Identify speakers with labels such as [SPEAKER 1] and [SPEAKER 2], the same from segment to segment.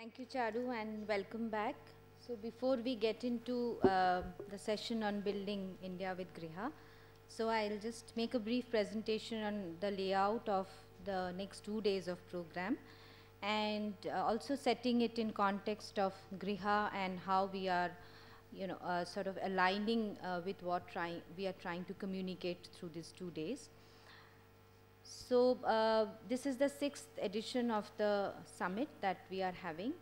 [SPEAKER 1] Thank you, Charu, and welcome back. So before we get into uh, the session on building India with Griha, so I'll just make a brief presentation on the layout of the next two days of program and uh, also setting it in context of Griha and how we are you know, uh, sort of aligning uh, with what we are trying to communicate through these two days. So uh, this is the sixth edition of the summit that we are having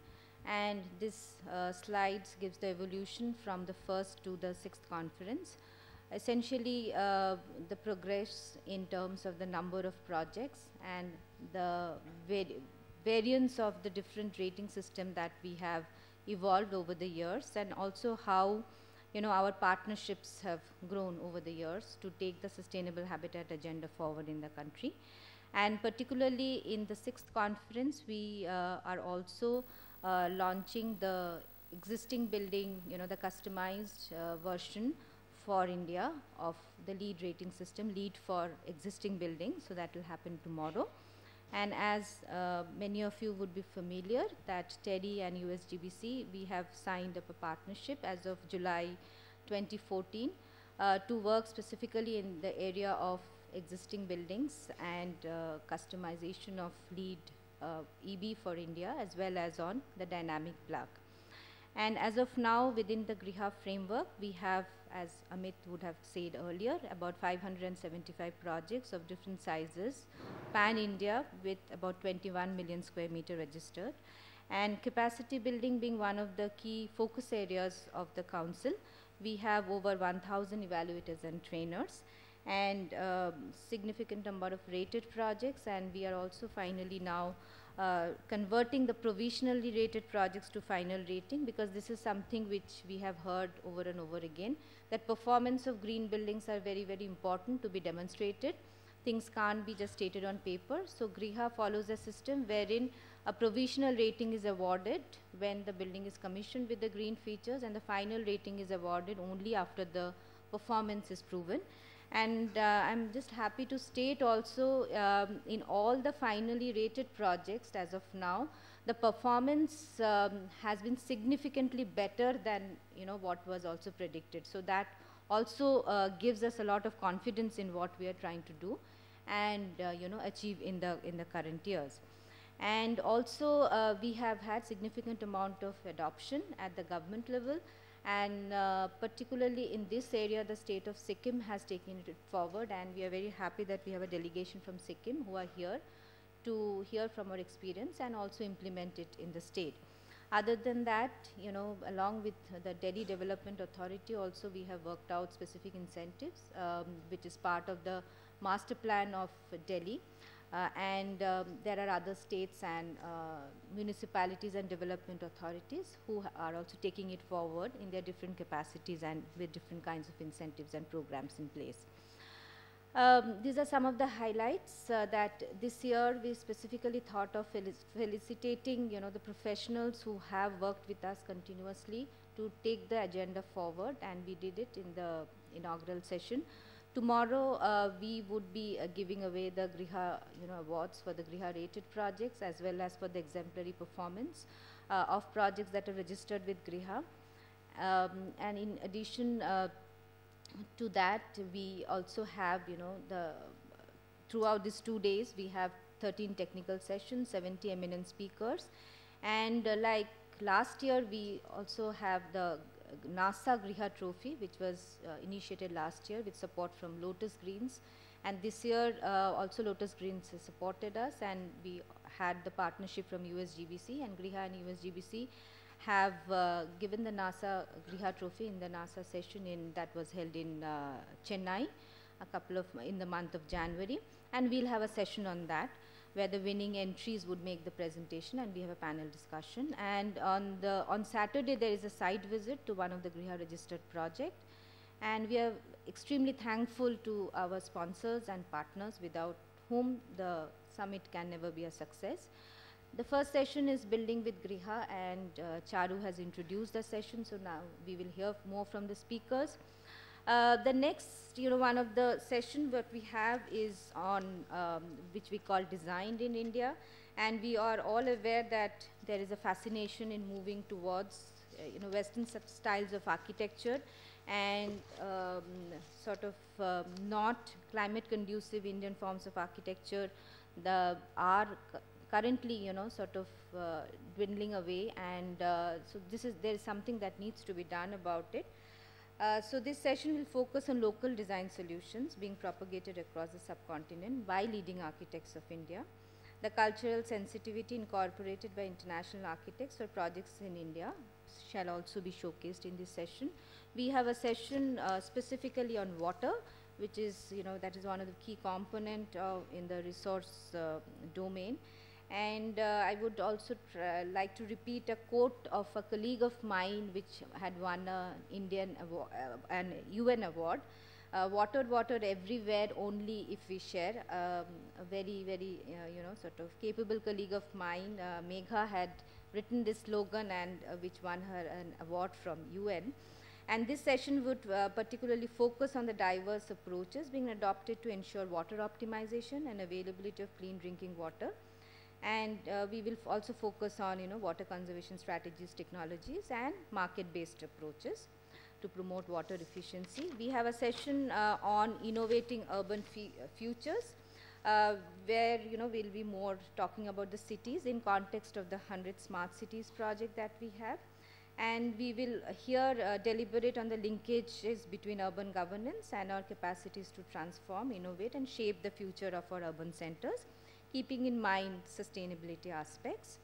[SPEAKER 1] and this uh, slides gives the evolution from the first to the sixth conference. Essentially uh, the progress in terms of the number of projects and the vari variance of the different rating system that we have evolved over the years and also how you know our partnerships have grown over the years to take the sustainable habitat agenda forward in the country. And particularly in the sixth conference we uh, are also uh, launching the existing building you know the customized uh, version for India of the LEED rating system LEED for existing buildings so that will happen tomorrow and as uh, many of you would be familiar that TERI and USGBC, we have signed up a partnership as of July 2014 uh, to work specifically in the area of existing buildings and uh, customization of LEED uh, EB for India as well as on the Dynamic Plaque. And as of now, within the Griha framework, we have, as Amit would have said earlier, about 575 projects of different sizes, pan-India with about 21 million square meter registered. And capacity building being one of the key focus areas of the council, we have over 1,000 evaluators and trainers and um, significant number of rated projects and we are also finally now uh, converting the provisionally rated projects to final rating because this is something which we have heard over and over again that performance of green buildings are very very important to be demonstrated. Things can't be just stated on paper. So griha follows a system wherein a provisional rating is awarded when the building is commissioned with the green features and the final rating is awarded only after the performance is proven and uh, I'm just happy to state also um, in all the finally rated projects as of now, the performance um, has been significantly better than you know what was also predicted. So that also uh, gives us a lot of confidence in what we are trying to do and uh, you know achieve in the in the current years. And also uh, we have had significant amount of adoption at the government level and uh, particularly in this area the state of Sikkim has taken it forward and we are very happy that we have a delegation from Sikkim who are here to hear from our experience and also implement it in the state. Other than that, you know, along with the Delhi Development Authority also we have worked out specific incentives um, which is part of the master plan of Delhi. Uh, and um, there are other states and uh, municipalities and development authorities who are also taking it forward in their different capacities and with different kinds of incentives and programs in place. Um, these are some of the highlights uh, that this year we specifically thought of felicitating you know the professionals who have worked with us continuously to take the agenda forward and we did it in the inaugural session. Tomorrow uh, we would be uh, giving away the Griha you know, awards for the Griha rated projects as well as for the exemplary performance uh, of projects that are registered with Griha. Um, and in addition uh, to that, we also have, you know, the throughout these two days, we have 13 technical sessions, 70 eminent speakers. And uh, like last year, we also have the NASA Griha Trophy, which was uh, initiated last year with support from Lotus Greens. And this year, uh, also Lotus Greens supported us, and we had the partnership from USGBC, and Griha and USGBC have uh, given the NASA Griha Trophy in the NASA session in that was held in uh, Chennai, a couple of in the month of January, and we'll have a session on that where the winning entries would make the presentation and we have a panel discussion. And on, the, on Saturday, there is a site visit to one of the Griha registered project. And we are extremely thankful to our sponsors and partners without whom the summit can never be a success. The first session is building with Griha and uh, Charu has introduced the session, so now we will hear more from the speakers. Uh, the next, you know, one of the session that we have is on, um, which we call Designed in India. And we are all aware that there is a fascination in moving towards, uh, you know, Western styles of architecture. And um, sort of um, not climate conducive Indian forms of architecture the are currently you know sort of uh, dwindling away. And uh, so this is there is something that needs to be done about it uh, so this session will focus on local design solutions being propagated across the subcontinent by leading architects of India the cultural sensitivity incorporated by international architects for projects in India shall also be showcased in this session we have a session uh, specifically on water, which is, you know, that is one of the key component uh, in the resource uh, domain. And uh, I would also like to repeat a quote of a colleague of mine which had won an Indian uh, an UN award. Uh, water, water everywhere only if we share. Um, a very, very, you know, sort of capable colleague of mine, Megha had written this slogan and which won her an award from UN. And this session would uh, particularly focus on the diverse approaches being adopted to ensure water optimization and availability of clean drinking water. And uh, we will also focus on, you know, water conservation strategies, technologies, and market-based approaches to promote water efficiency. We have a session uh, on innovating urban futures, uh, where you know we'll be more talking about the cities in context of the 100 smart cities project that we have and we will here uh, deliberate on the linkages between urban governance and our capacities to transform, innovate and shape the future of our urban centers, keeping in mind sustainability aspects.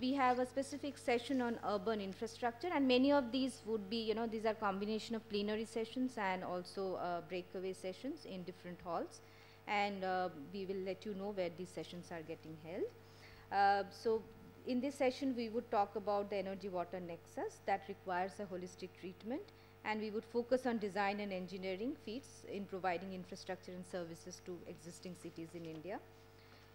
[SPEAKER 1] We have a specific session on urban infrastructure and many of these would be, you know, these are combination of plenary sessions and also uh, breakaway sessions in different halls and uh, we will let you know where these sessions are getting held. Uh, so in this session, we would talk about the energy water nexus that requires a holistic treatment and we would focus on design and engineering feats in providing infrastructure and services to existing cities in India.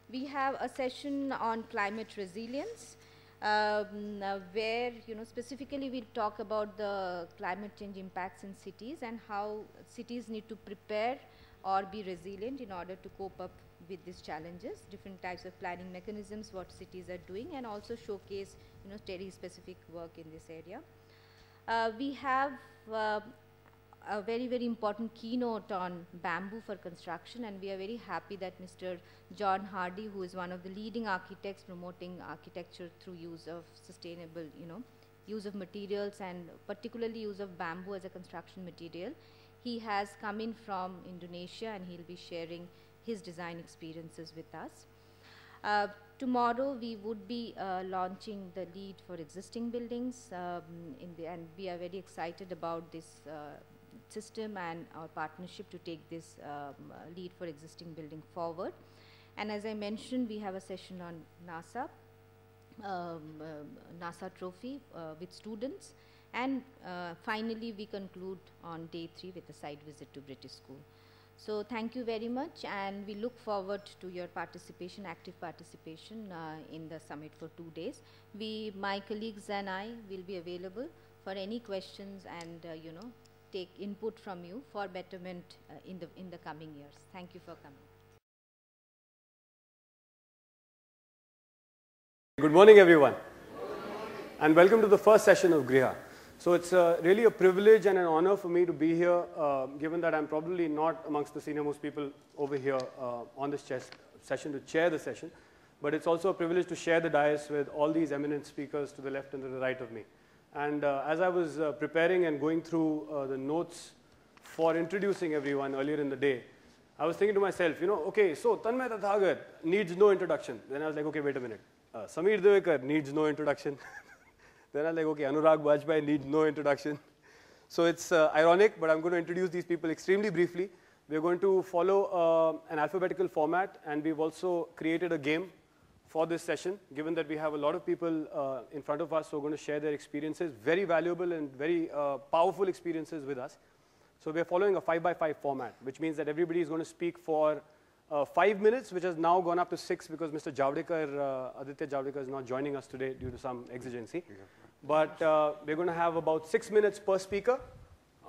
[SPEAKER 1] We have a session on climate resilience um, uh, where you know specifically we'll talk about the climate change impacts in cities and how cities need to prepare or be resilient in order to cope up with these challenges, different types of planning mechanisms, what cities are doing, and also showcase, you know, very specific work in this area. Uh, we have uh, a very, very important keynote on bamboo for construction, and we are very happy that Mr. John Hardy, who is one of the leading architects promoting architecture through use of sustainable, you know, use of materials and particularly use of bamboo as a construction material. He has come in from Indonesia and he'll be sharing his design experiences with us. Uh, tomorrow we would be uh, launching the LEED for existing buildings um, the, and we are very excited about this uh, system and our partnership to take this um, LEED for existing building forward. And as I mentioned, we have a session on NASA, um, uh, NASA trophy uh, with students. And uh, finally, we conclude on day three with a site visit to British School. So thank you very much and we look forward to your participation, active participation uh, in the summit for two days. We, my colleagues and I will be available for any questions and uh, you know, take input from you for betterment uh, in, the, in the coming years. Thank you for coming.
[SPEAKER 2] Good morning everyone and welcome to the first session of Griha. So it's uh, really a privilege and an honor for me to be here, uh, given that I'm probably not amongst the senior most people over here uh, on this session to chair the session, but it's also a privilege to share the dais with all these eminent speakers to the left and to the right of me. And uh, as I was uh, preparing and going through uh, the notes for introducing everyone earlier in the day, I was thinking to myself, you know, okay, so Tanmay Tathagat needs no introduction. Then I was like, okay, wait a minute. Samir Devekar needs no introduction. Then I was like, okay, Anurag Bajpai needs no introduction. So it's uh, ironic, but I'm going to introduce these people extremely briefly. We're going to follow uh, an alphabetical format, and we've also created a game for this session, given that we have a lot of people uh, in front of us who are going to share their experiences, very valuable and very uh, powerful experiences with us. So we're following a five by five format, which means that everybody is going to speak for uh, five minutes, which has now gone up to six because Mr. Javdekar, uh, Aditya Javdekar is not joining us today due to some exigency. But uh, we're going to have about six minutes per speaker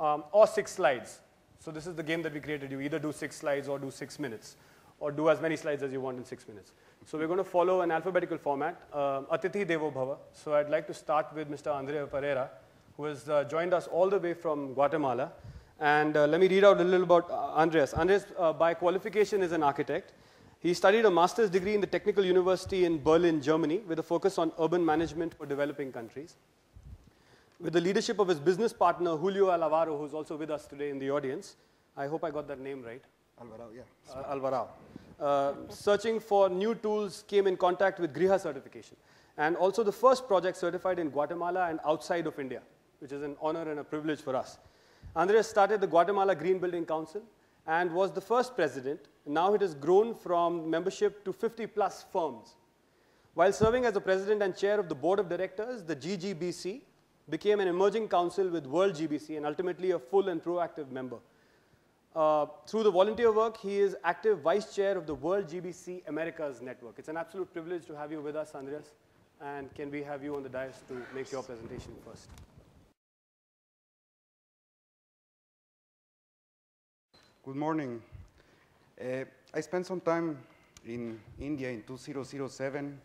[SPEAKER 2] um, or six slides. So this is the game that we created. You either do six slides or do six minutes, or do as many slides as you want in six minutes. So we're going to follow an alphabetical format, uh, Atithi Devo Bhava. So I'd like to start with Mr. Andrea Pereira, who has uh, joined us all the way from Guatemala. And uh, let me read out a little about uh, Andres. Andres, uh, by qualification, is an architect. He studied a master's degree in the Technical University in Berlin, Germany, with a focus on urban management for developing countries. With the leadership of his business partner, Julio Alvaro, who's also with us today in the audience. I hope I got that name right.
[SPEAKER 3] Alvarado, yeah.
[SPEAKER 2] Uh, Alvarado. Uh, searching for new tools came in contact with Griha certification. And also the first project certified in Guatemala and outside of India, which is an honor and a privilege for us. Andres started the Guatemala Green Building Council and was the first president. Now it has grown from membership to 50 plus firms. While serving as the president and chair of the board of directors, the GGBC became an emerging council with World GBC and ultimately a full and proactive member. Uh, through the volunteer work, he is active vice chair of the World GBC Americas Network. It's an absolute privilege to have you with us, Andreas. And can we have you on the dais to make your presentation first?
[SPEAKER 3] Good morning. Uh, I spent some time in India in 2007.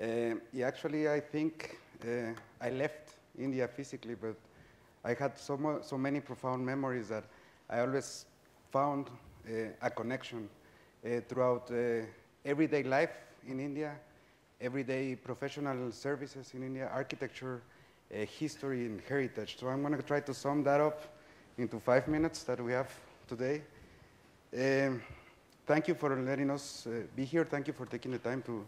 [SPEAKER 3] Uh, yeah, actually, I think uh, I left India physically, but I had so, so many profound memories that I always found uh, a connection uh, throughout uh, everyday life in India, everyday professional services in India, architecture, history, and heritage. So I'm going to try to sum that up into five minutes that we have today. Um, thank you for letting us uh, be here. Thank you for taking the time to,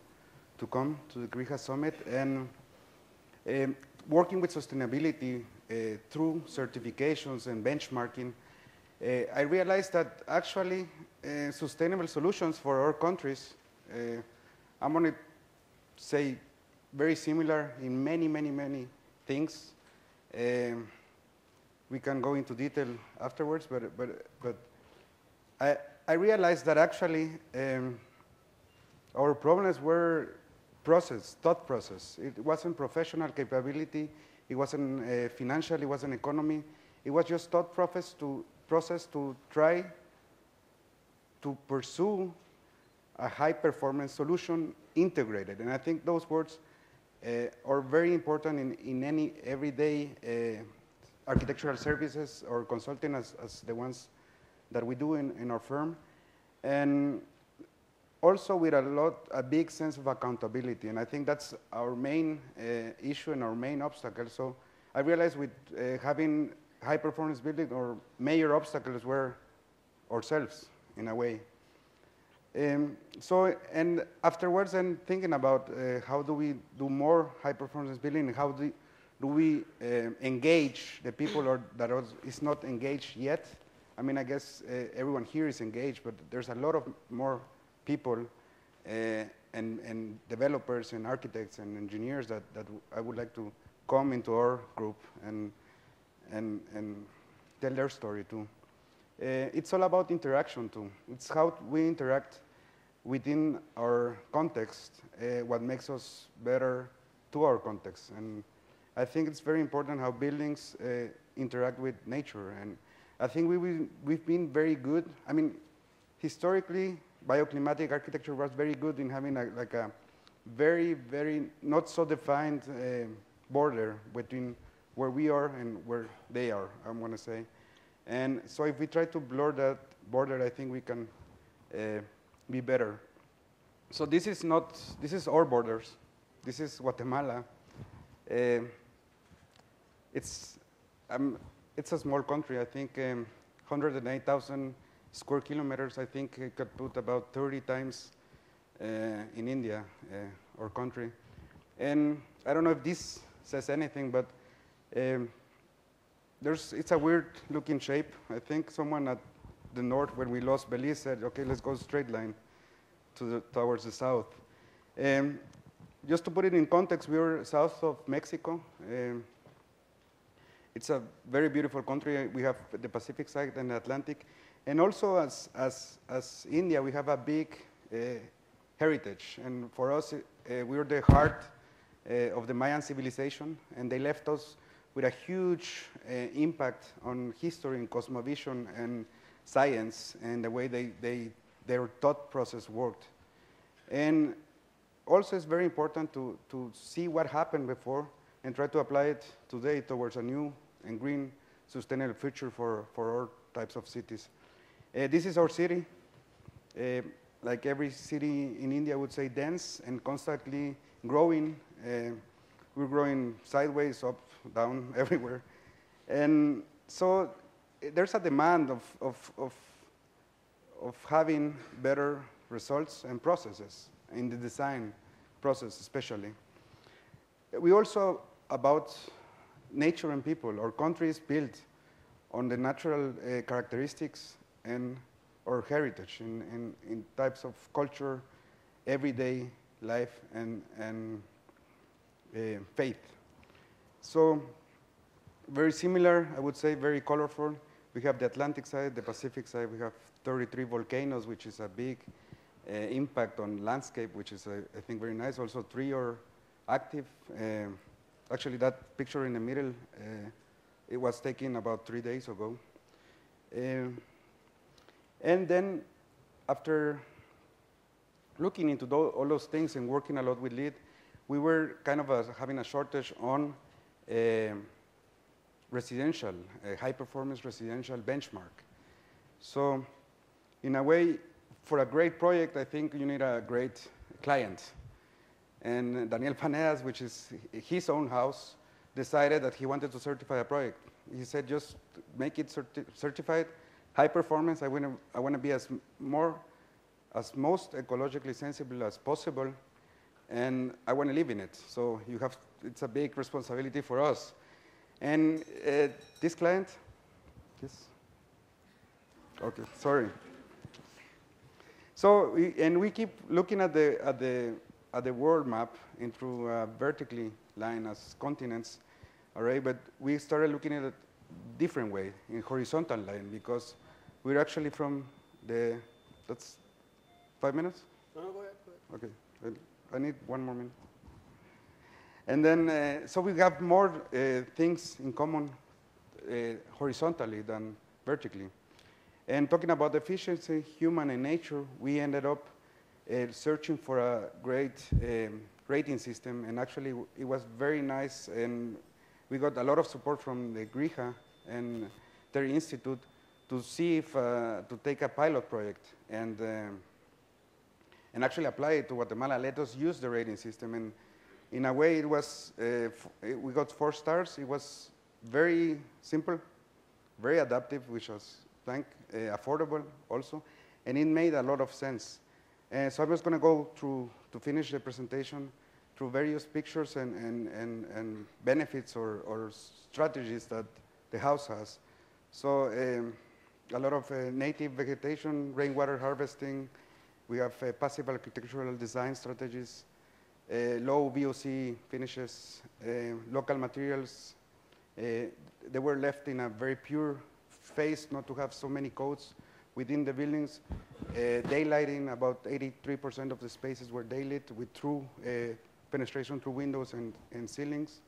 [SPEAKER 3] to come to the Griha Summit. And um, working with sustainability uh, through certifications and benchmarking, I realized that actually uh, sustainable solutions for our countries, uh, I'm going to say very similar in many, many, many things. Um, we can go into detail afterwards, but, but, but I, I realized that actually um, our problems were process, thought process. It wasn't professional capability, it wasn't uh, financial, it wasn't economy. It was just thought process to, process to try to pursue a high performance solution integrated. And I think those words uh, are very important in, in any everyday uh, architectural services or consulting as, as the ones that we do in, in our firm. And also with a lot, a big sense of accountability. And I think that's our main uh, issue and our main obstacle. So I realize with uh, having high performance building, or major obstacles were ourselves in a way. Um, so, and afterwards, I'm thinking about uh, how do we do more high performance building, and how do, do we uh, engage the people or that is not engaged yet. I mean, I guess uh, everyone here is engaged, but there's a lot of more people uh, and, and developers and architects and engineers that, that I would like to come into our group and, and, and tell their story too. Uh, it's all about interaction too. It's how we interact within our context, uh, what makes us better to our context. And I think it's very important how buildings uh, interact with nature. And I think we, we, we've been very good. I mean, historically, bioclimatic architecture was very good in having a, like a very, very not so defined uh, border between where we are and where they are, I'm going to say. And so if we try to blur that border, I think we can uh, be better. So this is not, this is our borders. This is Guatemala. Uh, it's, um, it's a small country, I think um, 108,000 square kilometers, I think it could put about 30 times uh, in India, uh, our country. And I don't know if this says anything, but um, there's, it's a weird looking shape. I think someone at the north, when we lost Belize, said, okay, let's go straight line to the, towards the south. Um, just to put it in context, we are south of Mexico. Um, it's a very beautiful country. We have the Pacific side and the Atlantic. And also, as, as, as India, we have a big uh, heritage. And for us, uh, we're the heart uh, of the Mayan civilization. And they left us with a huge uh, impact on history and cosmovision and science and the way they, they, their thought process worked. And also it's very important to, to see what happened before and try to apply it today towards a new and green sustainable future for, for all types of cities. Uh, this is our city. Uh, like every city in India, I would say dense and constantly growing. Uh, we're growing sideways, up, down, everywhere. And so eh, there's a demand of, of, of, of having better results and processes in the design process especially. We also about nature and people. Our country is built on the natural uh, characteristics and our heritage in, in, in, types of culture, everyday life, and, and uh, faith. So very similar, I would say, very colorful. We have the Atlantic side, the Pacific side. We have 33 volcanoes, which is a big uh, impact on landscape, which is, uh, I think, very nice. Also, three are active. Uh, actually, that picture in the middle, uh, it was taken about three days ago. Uh, and then, after looking into all those things and working a lot with LEED, we were kind of a, having a shortage on residential, high performance residential benchmark. So in a way, for a great project, I think you need a great client. And Daniel Paneas, which is his own house, decided that he wanted to certify a project. He said, just make it certi certified, high performance. I want to I want to be as more, as most ecologically sensible as possible, and I want to live in it. So you have, it's a big responsibility for us. And uh, this client, yes, okay, sorry. So, we, and we keep looking at the, at the, at the world map and through a vertically line as continents, all right, but we started looking at it different way, in horizontal line, because we're actually from the, that's five minutes?
[SPEAKER 2] No, no, go ahead. Go ahead.
[SPEAKER 3] Okay. I need one more minute. And then, uh, so we have more uh, things in common uh, horizontally than vertically. And talking about efficiency, human and nature, we ended up uh, searching for a great um, rating system, and actually it was very nice, and we got a lot of support from the GRIHA and their institute to see if, uh, to take a pilot project. And um, and actually apply it to Guatemala. Let us use the rating system. And in a way, it was, uh, we got four stars. It was very simple, very adaptive, which was thank, uh, affordable also. And it made a lot of sense. Uh, so I'm just going to go through, to finish the presentation, through various pictures and, and, and, and benefits or, or strategies that the house has. So um, a lot of uh, native vegetation, rainwater harvesting, we have uh, passive architectural design strategies, low VOC finishes, uh, local materials. they were left in a very pure phase, not to have so many codes within the buildings. daylighting, about 83% of the spaces were daylit with true penetration through windows and, and ceilings.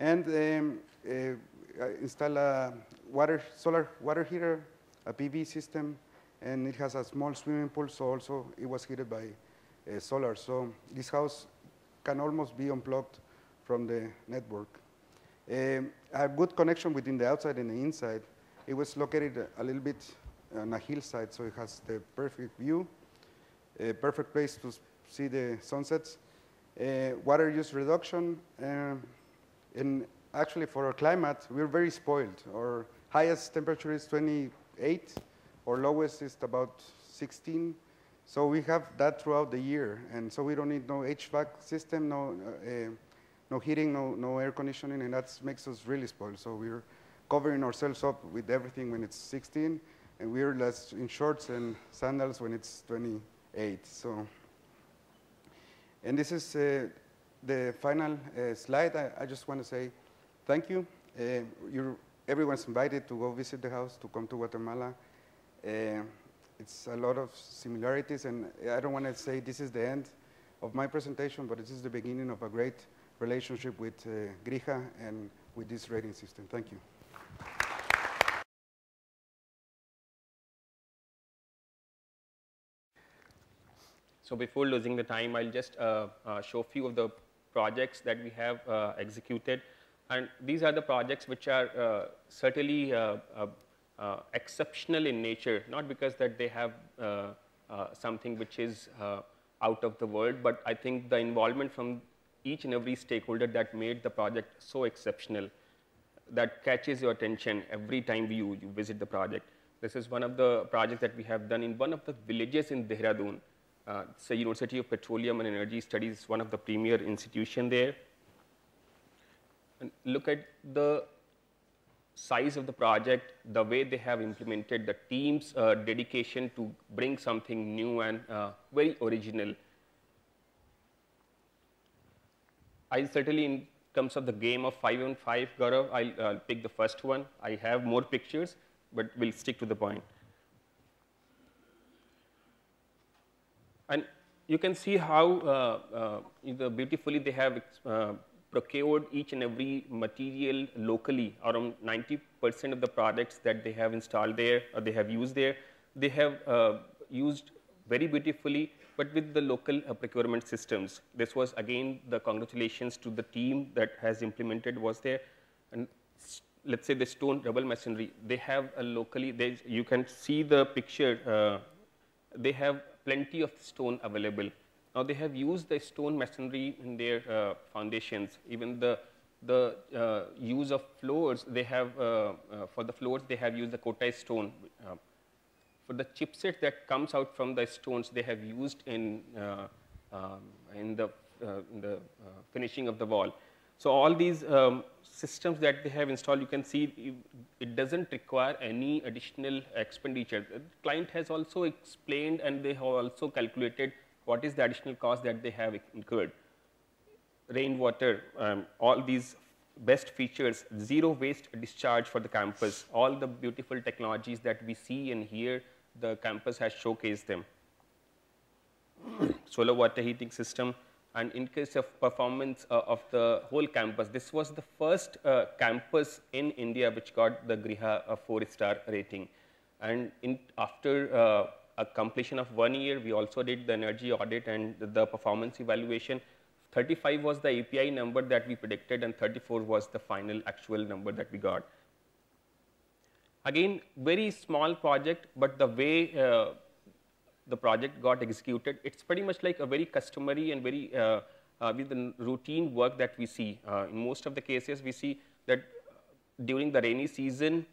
[SPEAKER 3] And um, uh, install a water, solar water heater, a PV system, and it has a small swimming pool, so also it was heated by uh, solar. So this house can almost be unplugged from the network. Um, a good connection between the outside and the inside. It was located a little bit on a hillside, so it has the perfect view, a perfect place to see the sunsets. Uh, water use reduction, uh, and actually for our climate, we're very spoiled. Our highest temperature is 28, our lowest is about 16. So we have that throughout the year. And so we don't need no HVAC system, no, uh, no heating, no, no air conditioning, and that makes us really spoiled. So we're covering ourselves up with everything when it's 16, and we're less in shorts and sandals when it's 28. So, and this is uh, the final uh, slide. I, I, just want to say thank you. Everyone's invited to go visit the house, to come to Guatemala. Uh, it's a lot of similarities, and I don't want to say this is the end of my presentation, but this is the beginning of a great relationship with uh, Grija and with this rating system. Thank you.
[SPEAKER 4] So before losing the time, I'll just uh, uh, show a few of the projects that we have uh, executed. And these are the projects which are uh, certainly uh, uh, exceptional in nature, not because that they have something which is out of the world, but I think the involvement from each and every stakeholder that made the project so exceptional that catches your attention every time you, you visit the project. This is one of the projects that we have done in one of the villages in Dehradun. Uh, it's the University of Petroleum and Energy Studies, one of the premier institution there. And look at the size of the project, the way they have implemented, the team's uh, dedication to bring something new and uh, very original. I certainly, in terms of the game of 5 on 5, Gaurav, I'll uh, pick the first one. I have more pictures, but we'll stick to the point. And you can see how uh, uh, beautifully they have uh, procured each and every material locally. Around 90% of the products that they have installed there or they have used there, they have uh, used very beautifully, but with the local uh, procurement systems. This was again the congratulations to the team that has implemented was there. And let's say the stone rubble masonry, they have a locally, you can see the picture, uh, they have plenty of stone available. Now they have used the stone masonry in their uh, foundations. Even the the uh, use of floors, they have uh, uh for the floors they have used the kotai stone. Uh, for the chipset that comes out from the stones, they have used in uh, um, in the in the finishing of the wall. So all these um, systems that they have installed, you can see it doesn't require any additional expenditure. The client has also explained and they have also calculated what is the additional cost that they have incurred. Rainwater, um, all these best features, zero waste discharge for the campus, all the beautiful technologies that we see and hear, the campus has showcased them. Solar water heating system, and in case of performance uh, of the whole campus, this was the first uh, campus in India which got the Griha uh, four-star rating. And in, after uh, a completion of one year, we also did the energy audit and the performance evaluation. 35 was the EPI number that we predicted and 34 was the final actual number that we got. Again, very small project, but the way uh, the project got executed, it's pretty much like a very customary and very uh, uh, with the routine work that we see. Uh, in most of the cases, we see that during the rainy season,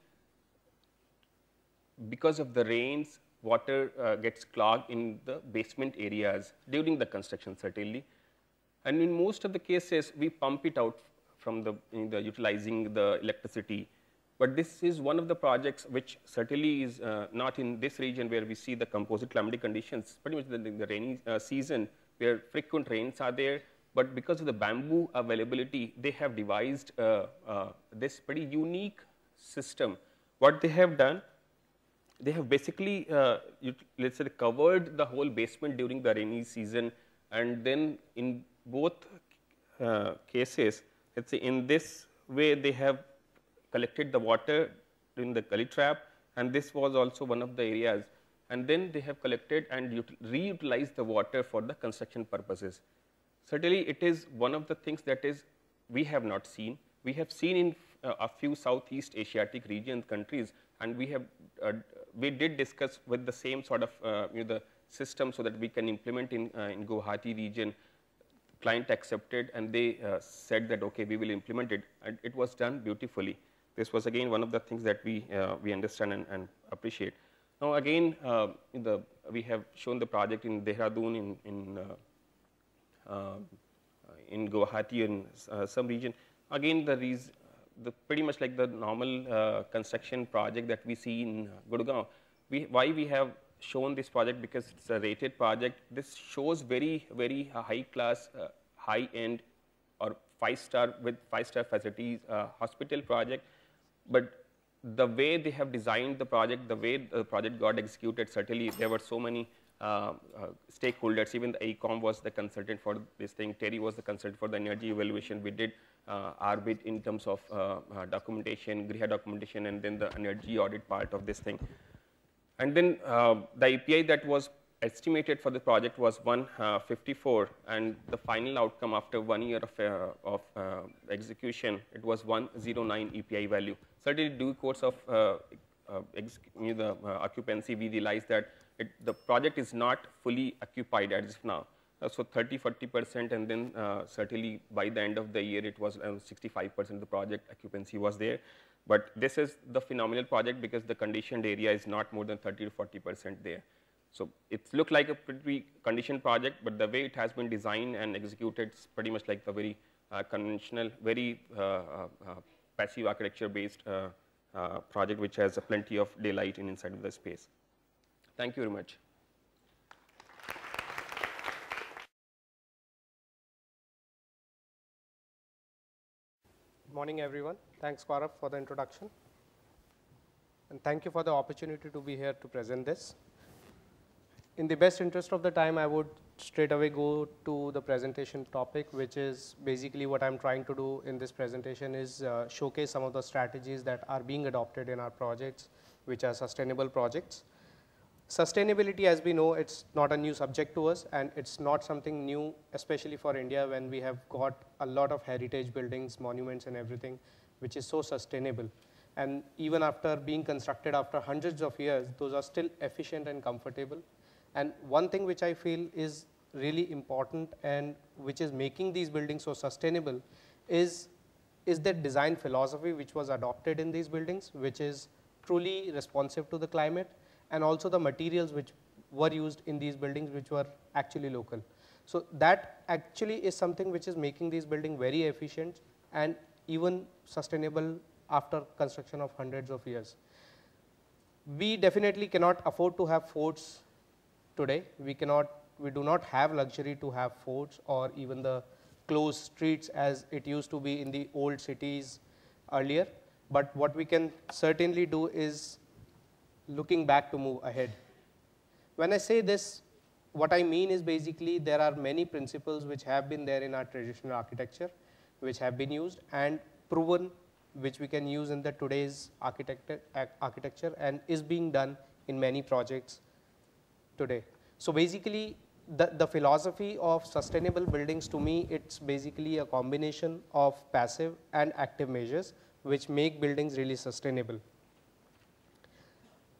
[SPEAKER 4] because of the rains, water uh, gets clogged in the basement areas during the construction certainly. And in most of the cases, we pump it out from the, the utilizing the electricity. But this is one of the projects which certainly is uh, not in this region where we see the composite climatic conditions, pretty much the, the rainy uh, season where frequent rains are there. But because of the bamboo availability, they have devised uh, uh this pretty unique system. What they have done, they have basically, uh, let's say, covered the whole basement during the rainy season, and then in both uh, cases, let's say, in this way, they have collected the water in the gully trap, and this was also one of the areas. And then they have collected and reutilized the water for the construction purposes. Certainly, it is one of the things that is we have not seen. We have seen in uh, a few Southeast Asiatic region countries, and we have uh, we did discuss with the same sort of uh, you know, the system so that we can implement in, uh, in Guwahati region. Client accepted and they uh, said that, okay, we will implement it. And it was done beautifully. This was again one of the things that we, uh, we understand and, and, appreciate. Now again, uh, the, we have shown the project in Dehradun, in, in, uh, in Guwahati, in some region. Again, the reason, the pretty much like the normal uh, construction project that we see in Gurgaon. We, why we have shown this project because it's a rated project. This shows very, very high class, uh, high end or five star with five star facilities uh, hospital project. But the way they have designed the project, the way the project got executed, certainly there were so many uh, uh, stakeholders. Even the AECOM was the consultant for this thing. TERI was the consultant for the energy evaluation. We did uh, our bit in terms of uh, uh, documentation, GRIHA documentation, and then the energy audit part of this thing. And then the EPI that was estimated for the project was 154, and the final outcome after one year of, of execution, it was 109 EPI value. Certainly, due course of the occupancy, we realized that it, the project is not fully occupied as of now. Uh, so 30, 40 percent, and then uh, certainly by the end of the year, it was around 65 percent of the project occupancy was there. But this is the phenomenal project because the conditioned area is not more than 30 to 40 percent there. So it looked like a pretty conditioned project, but the way it has been designed and executed is pretty much like the very uh, conventional, very uh, uh, uh passive architecture based project, which has plenty of daylight in inside of the space. Thank you very much.
[SPEAKER 5] Good morning, everyone. Thanks, Gaurav, for the introduction. And thank you for the opportunity to be here to present this. In the best interest of the time, I would straight away go to the presentation topic, which is basically what I'm trying to do in this presentation is uh, showcase some of the strategies that are being adopted in our projects, which are sustainable projects. Sustainability, as we know, it's not a new subject to us, and it's not something new, especially for India, when we have got a lot of heritage buildings, monuments, and everything, which is so sustainable. And even after being constructed after hundreds of years, those are still efficient and comfortable. And one thing which I feel is really important and which is making these buildings so sustainable is, is that design philosophy which was adopted in these buildings, which is truly responsive to the climate and also the materials which were used in these buildings which were actually local. So that actually is something which is making these buildings very efficient and even sustainable after construction of hundreds of years. We definitely cannot afford to have forts today. We cannot, we do not have luxury to have forts or even the closed streets as it used to be in the old cities earlier. But what we can certainly do is looking back to move ahead. When I say this, what I mean is basically there are many principles which have been there in our traditional architecture, which have been used and proven, which we can use in the today's architecture and is being done in many projects today. So basically, the, the philosophy of sustainable buildings to me, it's basically a combination of passive and active measures which make buildings really sustainable.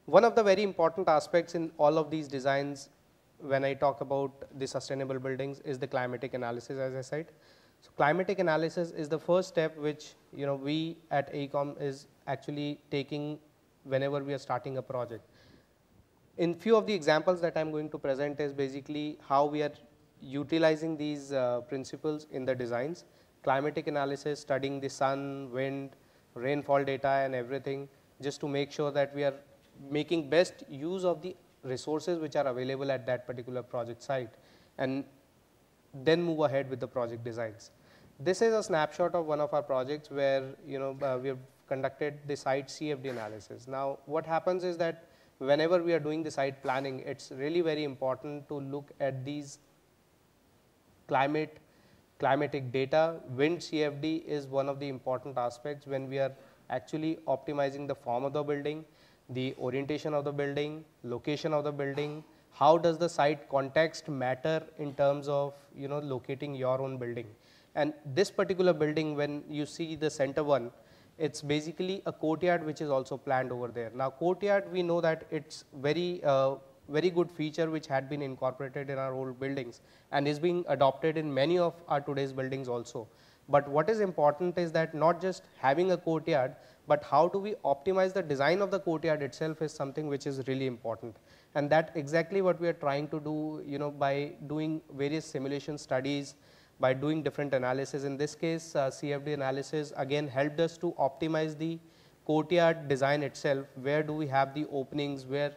[SPEAKER 5] One of the very important aspects in all of these designs when I talk about the sustainable buildings is the climatic analysis as I said. So climatic analysis is the first step which you know we at AECOM is actually taking whenever we are starting a project. In few of the examples that I'm going to present is basically how we are utilizing these uh, principles in the designs. Climatic analysis, studying the sun, wind, rainfall data and everything just to make sure that we are making best use of the resources which are available at that particular project site and then move ahead with the project designs. This is a snapshot of one of our projects where you know uh, we have conducted the site CFD analysis. Now what happens is that whenever we are doing the site planning, it's really very important to look at these climate, climatic data. Wind CFD is one of the important aspects when we are actually optimizing the form of the building, the orientation of the building, location of the building, how does the site context matter in terms of you know locating your own building. And this particular building when you see the center one, it's basically a courtyard which is also planned over there. Now courtyard we know that it's very uh, very good feature which had been incorporated in our old buildings and is being adopted in many of our today's buildings also. But what is important is that not just having a courtyard, but how do we optimize the design of the courtyard itself is something which is really important. And that exactly what we are trying to do, you know, by doing various simulation studies, by doing different analysis. In this case, uh, CFD analysis again helped us to optimize the courtyard design itself. Where do we have the openings? Where,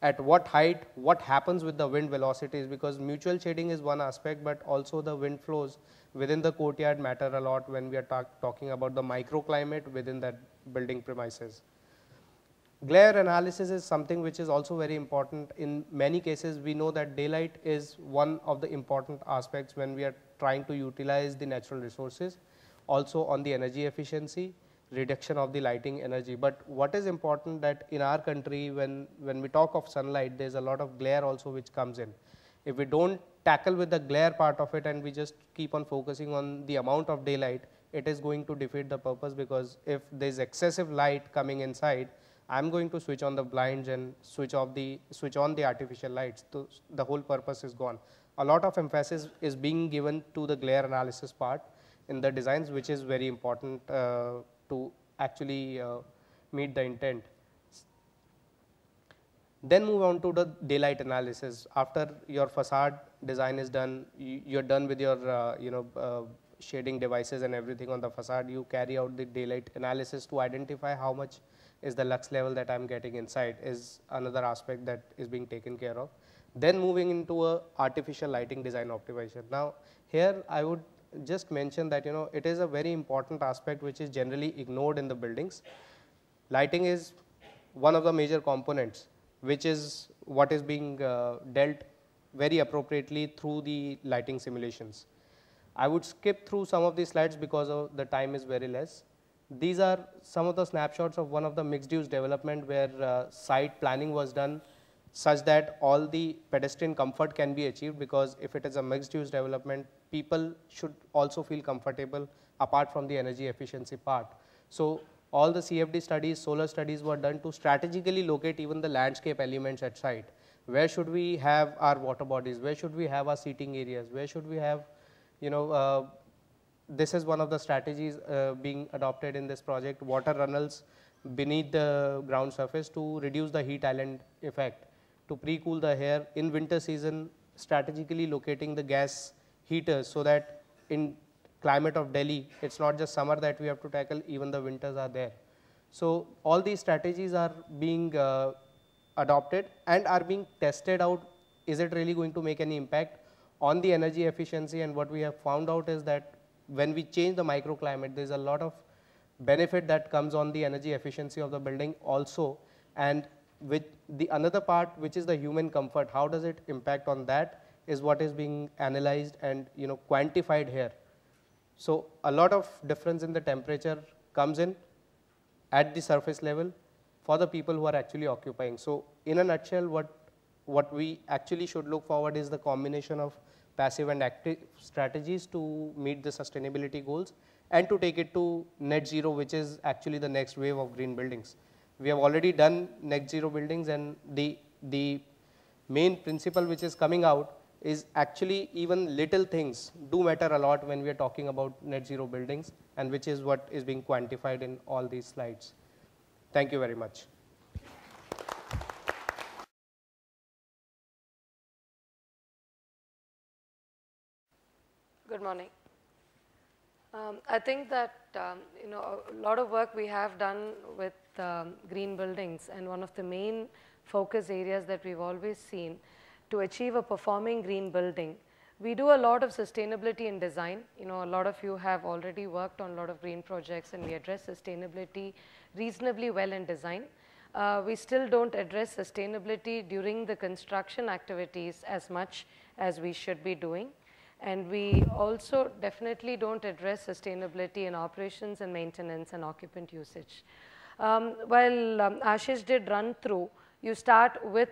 [SPEAKER 5] at what height? What happens with the wind velocities? Because mutual shading is one aspect, but also the wind flows within the courtyard matter a lot when we are talk, talking about the microclimate within that building premises. Glare analysis is something which is also very important. In many cases, we know that daylight is one of the important aspects when we are trying to utilize the natural resources, also on the energy efficiency, reduction of the lighting energy. But what is important that in our country, when, when we talk of sunlight, there's a lot of glare also which comes in. If we don't tackle with the glare part of it and we just keep on focusing on the amount of daylight, it is going to defeat the purpose because if there's excessive light coming inside, I'm going to switch on the blinds and switch off the switch on the artificial lights. So the whole purpose is gone. A lot of emphasis is being given to the glare analysis part in the designs, which is very important uh, to actually uh, meet the intent. Then move on to the daylight analysis. After your facade design is done, you, are done with your uh, you know uh, shading devices and everything on the facade. You carry out the daylight analysis to identify how much is the lux level that I'm getting inside is another aspect that is being taken care of. Then moving into a artificial lighting design optimization. Now here I would just mention that you know it is a very important aspect which is generally ignored in the buildings. Lighting is one of the major components which is what is being uh, dealt very appropriately through the lighting simulations. I would skip through some of these slides because of the time is very less. These are some of the snapshots of one of the mixed use development where uh, site planning was done such that all the pedestrian comfort can be achieved because if it is a mixed use development, people should also feel comfortable apart from the energy efficiency part. So all the CFD studies, solar studies were done to strategically locate even the landscape elements at site. Where should we have our water bodies? Where should we have our seating areas? Where should we have, you know, uh, this is one of the strategies uh, being adopted in this project, water runnels beneath the ground surface to reduce the heat island effect, to pre-cool the air in winter season, strategically locating the gas heaters so that in climate of Delhi, it's not just summer that we have to tackle, even the winters are there. So all these strategies are being uh, adopted and are being tested out. Is it really going to make any impact on the energy efficiency? And what we have found out is that when we change the microclimate, there's a lot of benefit that comes on the energy efficiency of the building also. And with the another part, which is the human comfort, how does it impact on that is what is being analyzed and you know quantified here. So a lot of difference in the temperature comes in at the surface level for the people who are actually occupying. So in a nutshell, what what we actually should look forward is the combination of passive and active strategies to meet the sustainability goals and to take it to net zero, which is actually the next wave of green buildings. We have already done net zero buildings and the, the main principle which is coming out is actually even little things do matter a lot when we are talking about net zero buildings and which is what is being quantified in all these slides. Thank you very much.
[SPEAKER 6] Good morning. Um, I think that um, you know a lot of work we have done with um, green buildings and one of the main focus areas that we've always seen to achieve a performing green building. We do a lot of sustainability in design. You know, a lot of you have already worked on a lot of green projects and we address sustainability reasonably well in design. Uh, we still don't address sustainability during the construction activities as much as we should be doing. And we also definitely don't address sustainability in operations and maintenance and occupant usage. Um, while um, Ashish did run through, you start with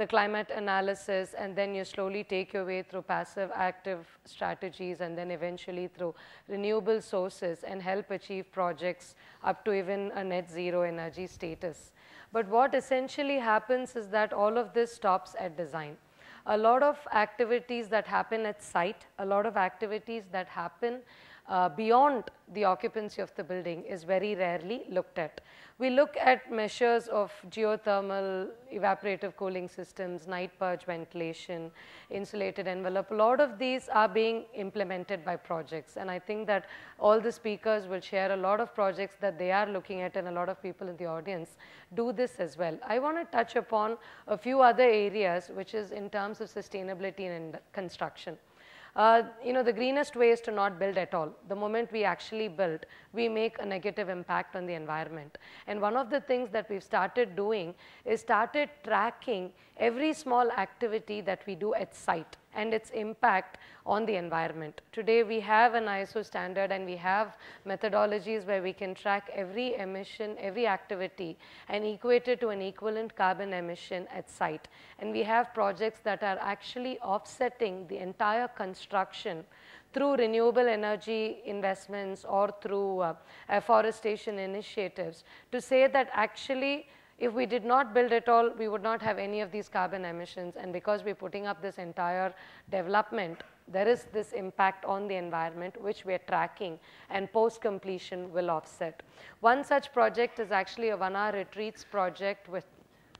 [SPEAKER 6] the climate analysis and then you slowly take your way through passive active strategies and then eventually through renewable sources and help achieve projects up to even a net zero energy status. But what essentially happens is that all of this stops at design a lot of activities that happen at site, a lot of activities that happen uh, beyond the occupancy of the building is very rarely looked at. We look at measures of geothermal, evaporative cooling systems, night purge ventilation, insulated envelope. A lot of these are being implemented by projects and I think that all the speakers will share a lot of projects that they are looking at and a lot of people in the audience do this as well. I want to touch upon a few other areas which is in terms of sustainability and construction. Uh, you know, the greenest way is to not build at all. The moment we actually build, we make a negative impact on the environment. And one of the things that we've started doing is started tracking every small activity that we do at site and its impact on the environment. Today we have an ISO standard and we have methodologies where we can track every emission, every activity and equate it to an equivalent carbon emission at site. And we have projects that are actually offsetting the entire construction through renewable energy investments or through uh, afforestation initiatives to say that actually if we did not build at all, we would not have any of these carbon emissions. And because we're putting up this entire development, there is this impact on the environment which we're tracking and post completion will offset. One such project is actually a Vana retreats project with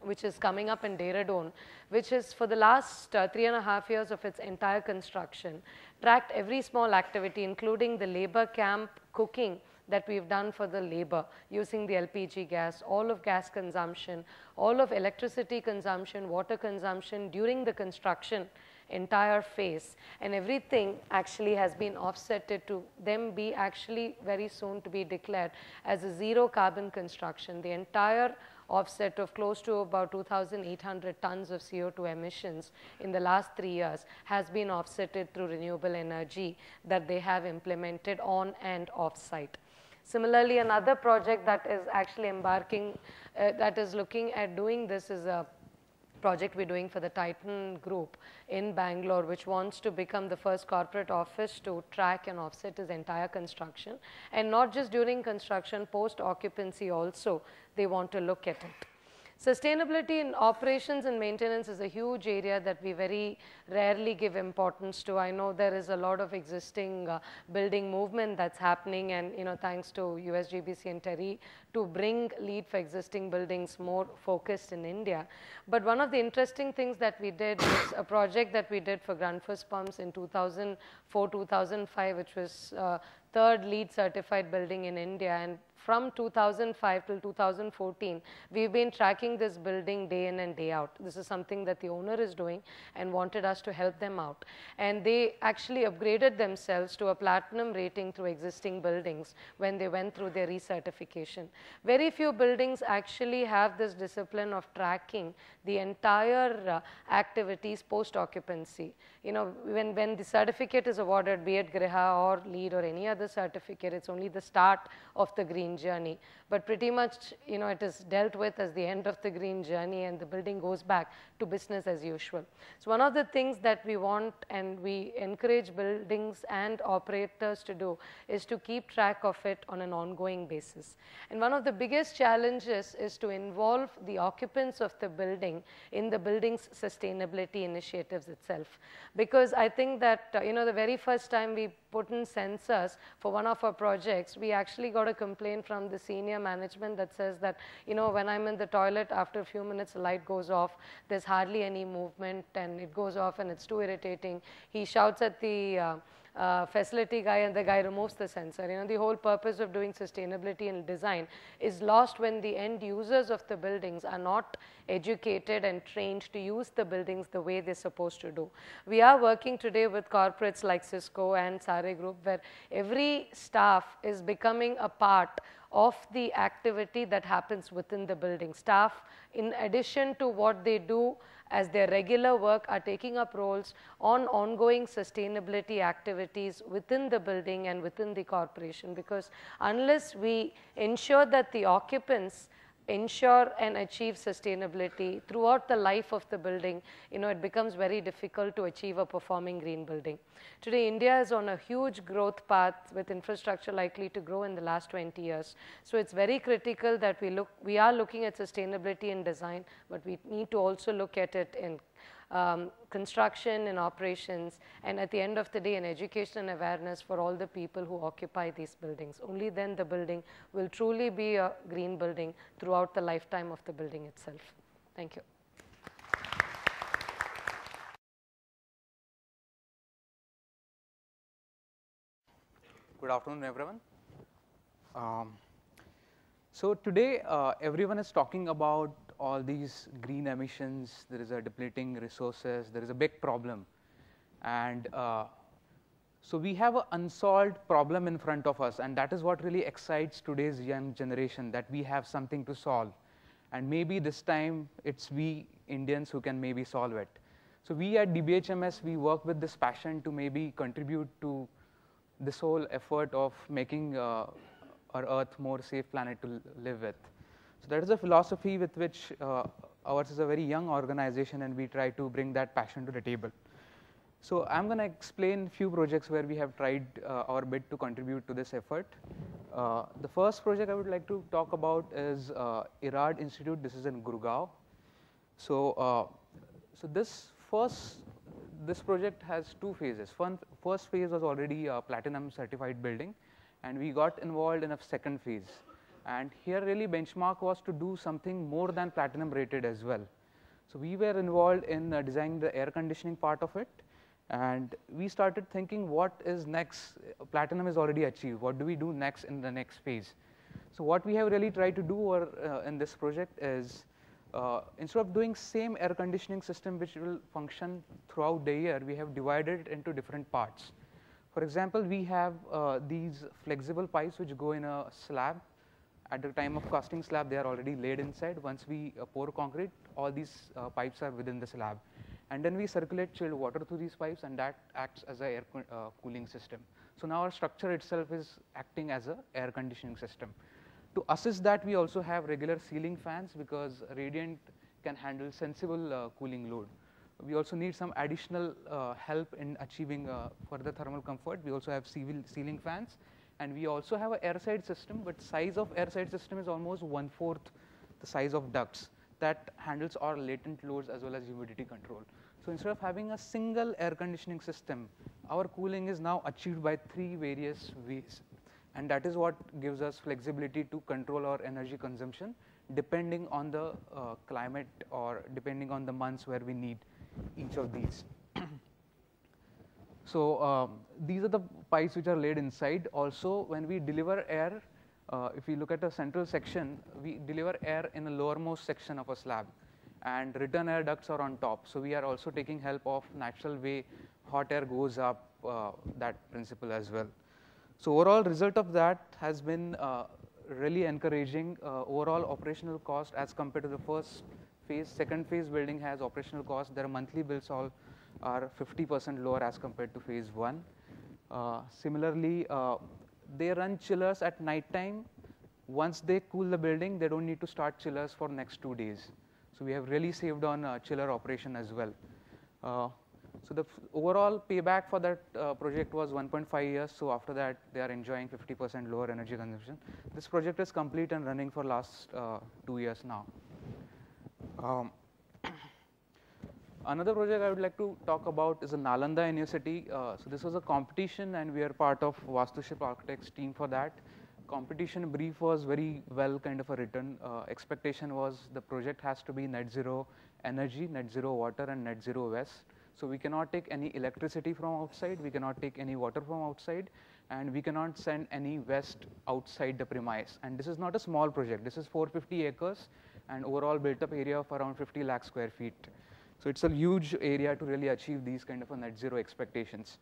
[SPEAKER 6] which is coming up in Dehradun, which is for the last uh, three and a half years of its entire construction, tracked every small activity, including the labor camp cooking that we've done for the labor using the LPG gas, all of gas consumption, all of electricity consumption, water consumption during the construction entire phase and everything actually has been offsetted to them be actually very soon to be declared as a zero carbon construction. The entire offset of close to about 2,800 tons of CO2 emissions in the last three years has been offsetted through renewable energy that they have implemented on and off site. Similarly, another project that is actually embarking, uh, that is looking at doing this is a project we're doing for the Titan Group in Bangalore, which wants to become the first corporate office to track and offset its entire construction. And not just during construction, post occupancy also, they want to look at it. Sustainability in operations and maintenance is a huge area that we very rarely give importance to. I know there is a lot of existing uh, building movement that's happening and you know thanks to USGBC and TERI to bring LEED for existing buildings more focused in India. But one of the interesting things that we did was a project that we did for Grundfos Pumps in 2004-2005 which was uh, third LEED certified building in India and from 2005 till 2014, we've been tracking this building day in and day out. This is something that the owner is doing and wanted us to help them out. And they actually upgraded themselves to a platinum rating through existing buildings when they went through their recertification. Very few buildings actually have this discipline of tracking the entire uh, activities post occupancy. You know, when, when the certificate is awarded, be it Griha or LEED or any other certificate, it's only the start of the green journey. But pretty much, you know, it is dealt with as the end of the green journey and the building goes back to business as usual. So one of the things that we want and we encourage buildings and operators to do is to keep track of it on an ongoing basis. And one of the biggest challenges is to involve the occupants of the building in the building's sustainability initiatives itself. Because I think that, uh, you know, the very first time we put in sensors for one of our projects, we actually got a complaint from the senior management that says that, you know, when I'm in the toilet, after a few minutes, the light goes off. There's hardly any movement and it goes off and it's too irritating. He shouts at the uh, uh, facility guy and the guy removes the sensor. You know, the whole purpose of doing sustainability in design is lost when the end users of the buildings are not educated and trained to use the buildings the way they're supposed to do. We are working today with corporates like Cisco and Sare Group where every staff is becoming a part of the activity that happens within the building. Staff, in addition to what they do as their regular work are taking up roles on ongoing sustainability activities within the building and within the corporation. Because unless we ensure that the occupants ensure and achieve sustainability throughout the life of the building, you know, it becomes very difficult to achieve a performing green building. Today, India is on a huge growth path with infrastructure likely to grow in the last 20 years. So it's very critical that we look, we are looking at sustainability in design, but we need to also look at it in um, construction and operations, and at the end of the day, an education and awareness for all the people who occupy these buildings. Only then the building will truly be a green building throughout the lifetime of the building itself. Thank you.
[SPEAKER 7] Good afternoon, everyone. Um, so today, uh, everyone is talking about all these green emissions, there is a depleting resources, there is a big problem. And uh, So we have an unsolved problem in front of us, and that is what really excites today's young generation, that we have something to solve. And maybe this time it's we Indians who can maybe solve it. So we at DBHMS, we work with this passion to maybe contribute to this whole effort of making uh, our Earth more safe planet to live with. So that is a philosophy with which uh, ours is a very young organization, and we try to bring that passion to the table. So I'm going to explain a few projects where we have tried uh, our bit to contribute to this effort. Uh, the first project I would like to talk about is uh, Erard Institute. This is in Gurgaon. So, uh, so this first, this project has two phases. One, first phase was already a platinum certified building, and we got involved in a second phase. And here really benchmark was to do something more than platinum rated as well. So we were involved in uh, designing the air conditioning part of it, and we started thinking what is next? Platinum is already achieved. What do we do next in the next phase? So what we have really tried to do or, uh, in this project is uh, instead of doing same air conditioning system which will function throughout the year, we have divided it into different parts. For example, we have uh, these flexible pipes which go in a slab. At the time of casting slab, they are already laid inside. Once we uh, pour concrete, all these uh, pipes are within the slab and then we circulate chilled water through these pipes and that acts as a air co uh, cooling system. So now our structure itself is acting as a air conditioning system. To assist that we also have regular ceiling fans because radiant can handle sensible uh, cooling load. We also need some additional uh, help in achieving uh, further thermal comfort. We also have ceiling fans and we also have an air side system but size of air side system is almost one fourth the size of ducts that handles our latent loads as well as humidity control. So instead of having a single air conditioning system, our cooling is now achieved by three various ways. And that is what gives us flexibility to control our energy consumption depending on the uh, climate or depending on the months where we need each of these. so um, these are the pipes which are laid inside. Also, when we deliver air, uh, if we look at the central section, we deliver air in the lowermost section of a slab and return air ducts are on top. So we are also taking help of natural way hot air goes up, uh, that principle as well. So overall result of that has been uh, really encouraging uh, overall operational cost as compared to the first phase. Second phase building has operational cost. Their monthly bills all are 50% lower as compared to phase one. Uh, similarly, uh, they run chillers at night time. Once they cool the building, they don't need to start chillers for next two days. So we have really saved on uh, chiller operation as well. Uh, so the overall payback for that uh, project was 1.5 years. So after that, they are enjoying 50% lower energy consumption. This project is complete and running for last uh, two years now. Um, another project I would like to talk about is a Nalanda University. Uh, so this was a competition, and we are part of Vastushilp Architects team for that competition brief was very well kind of a written. Uh, expectation was the project has to be net zero energy, net zero water, and net zero waste. So we cannot take any electricity from outside, we cannot take any water from outside, and we cannot send any waste outside the premise. And this is not a small project. This is 450 acres and overall built up area of around 50 lakh square feet. So it's a huge area to really achieve these kind of a net zero expectations.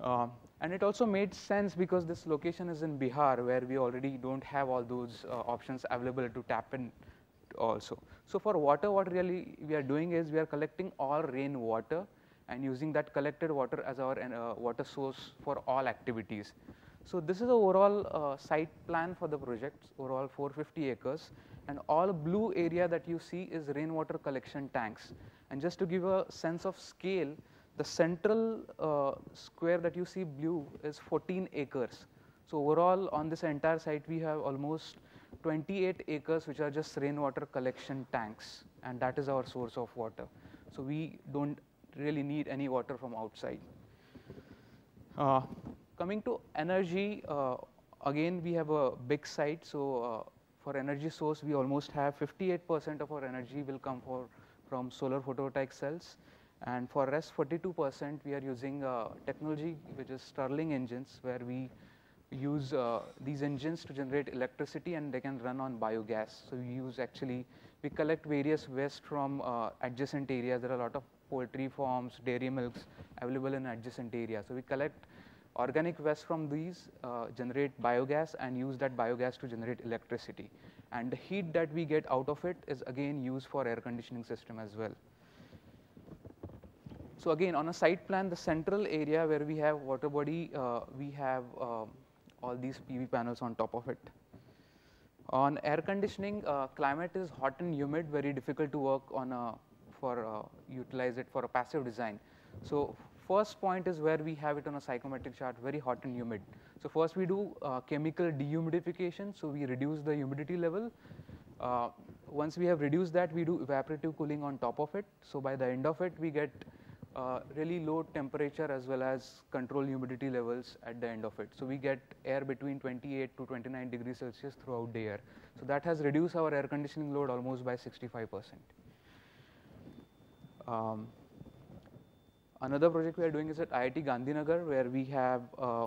[SPEAKER 7] Uh, and it also made sense because this location is in Bihar where we already don't have all those uh, options available to tap in also. So for water, what really we are doing is we are collecting all rain water and using that collected water as our uh, water source for all activities. So this is the overall uh, site plan for the project, overall 450 acres. And all blue area that you see is rainwater collection tanks. And just to give a sense of scale, the central uh, square that you see blue is 14 acres. So overall on this entire site we have almost 28 acres which are just rainwater collection tanks and that is our source of water. So we don't really need any water from outside. Uh, coming to energy, uh, again we have a big site. So uh, for energy source we almost have 58% of our energy will come for, from solar photovoltaic cells. And for rest 42%, we are using uh, technology which is Stirling engines where we use uh, these engines to generate electricity and they can run on biogas. So we use actually, we collect various waste from uh, adjacent areas. There are a lot of poultry farms, dairy milks available in adjacent areas. So we collect organic waste from these, uh, generate biogas and use that biogas to generate electricity. And the heat that we get out of it is again used for air conditioning system as well. So again, on a site plan, the central area where we have water body, uh, we have uh, all these PV panels on top of it. On air conditioning, uh, climate is hot and humid, very difficult to work on a, for uh, utilize it for a passive design. So first point is where we have it on a psychrometric chart, very hot and humid. So first we do uh, chemical dehumidification, so we reduce the humidity level. Uh, once we have reduced that, we do evaporative cooling on top of it. So by the end of it, we get uh, really low temperature as well as control humidity levels at the end of it. So we get air between 28 to 29 degrees Celsius throughout the year. So that has reduced our air conditioning load almost by 65 percent. Um, another project we are doing is at IIT Gandhinagar where we have, uh,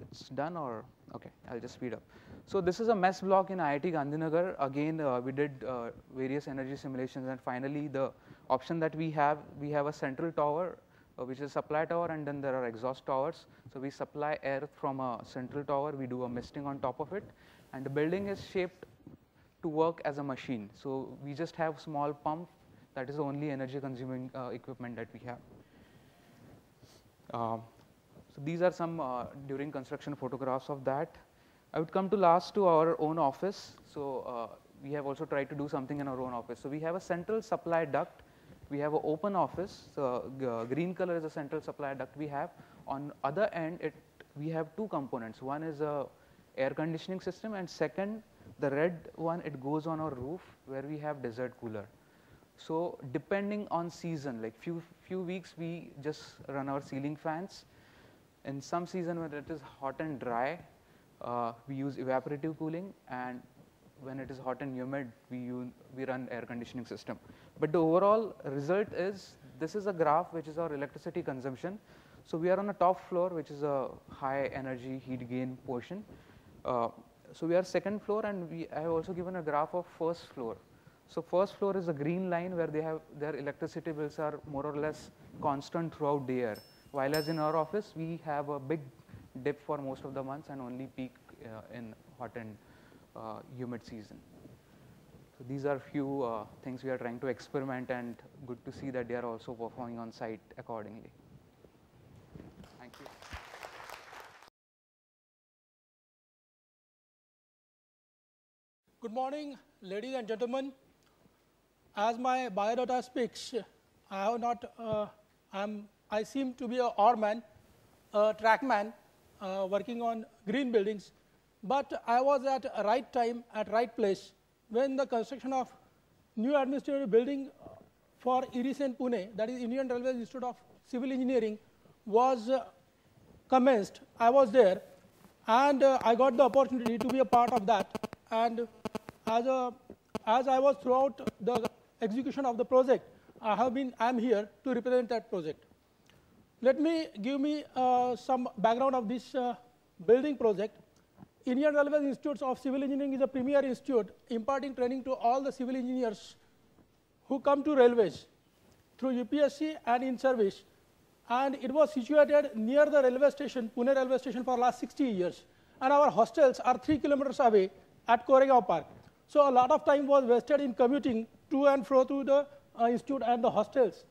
[SPEAKER 7] it's done or, okay, I'll just speed up. So this is a MESS block in IIT Gandhinagar. Again, uh, we did uh, various energy simulations and finally the option that we have, we have a central tower uh, which is a supply tower and then there are exhaust towers. So we supply air from a central tower, we do a misting on top of it and the building is shaped to work as a machine. So we just have small pump that is the only energy consuming uh, equipment that we have. Uh, so these are some uh, during construction photographs of that. I would come to last to our own office. So uh, we have also tried to do something in our own office. So we have a central supply duct. We have an open office. So uh, green color is a central supply duct we have. On other end, it, we have two components. One is a air conditioning system and second, the red one, it goes on our roof where we have desert cooler. So depending on season, like few, few weeks we just run our ceiling fans. In some season when it is hot and dry, uh, we use evaporative cooling and when it is hot and humid, we, use, we run air conditioning system. But the overall result is, this is a graph which is our electricity consumption. So we are on the top floor, which is a high energy heat gain portion. Uh, so we are second floor and we, I have also given a graph of first floor. So first floor is a green line where they have their electricity bills are more or less constant throughout the year. While as in our office, we have a big dip for most of the months and only peak uh, in hot and uh, humid season. So these are few uh, things we are trying to experiment and good to see that they are also performing on site accordingly. Thank you.
[SPEAKER 8] Good morning, ladies and gentlemen. As my biodata speaks, I have not, uh, I'm, I seem to be a oddman, a trackman, uh, working on green buildings, but I was at the right time at right place when the construction of new administrative building for IRISEN Pune, that is Indian Railways Institute of Civil Engineering, was uh, commenced. I was there, and uh, I got the opportunity to be a part of that. And as a, as I was throughout the execution of the project, I have been, I'm here to represent that project. Let me give me uh, some background of this uh, building project. Indian Railways Institute of Civil Engineering is a premier institute imparting training to all the civil engineers who come to railways through UPSC and in service. And it was situated near the railway station, Pune railway station for last 60 years. And our hostels are three kilometers away at Koregaon Park. So a lot of time was wasted in commuting to and fro to the uh, institute and the hostels.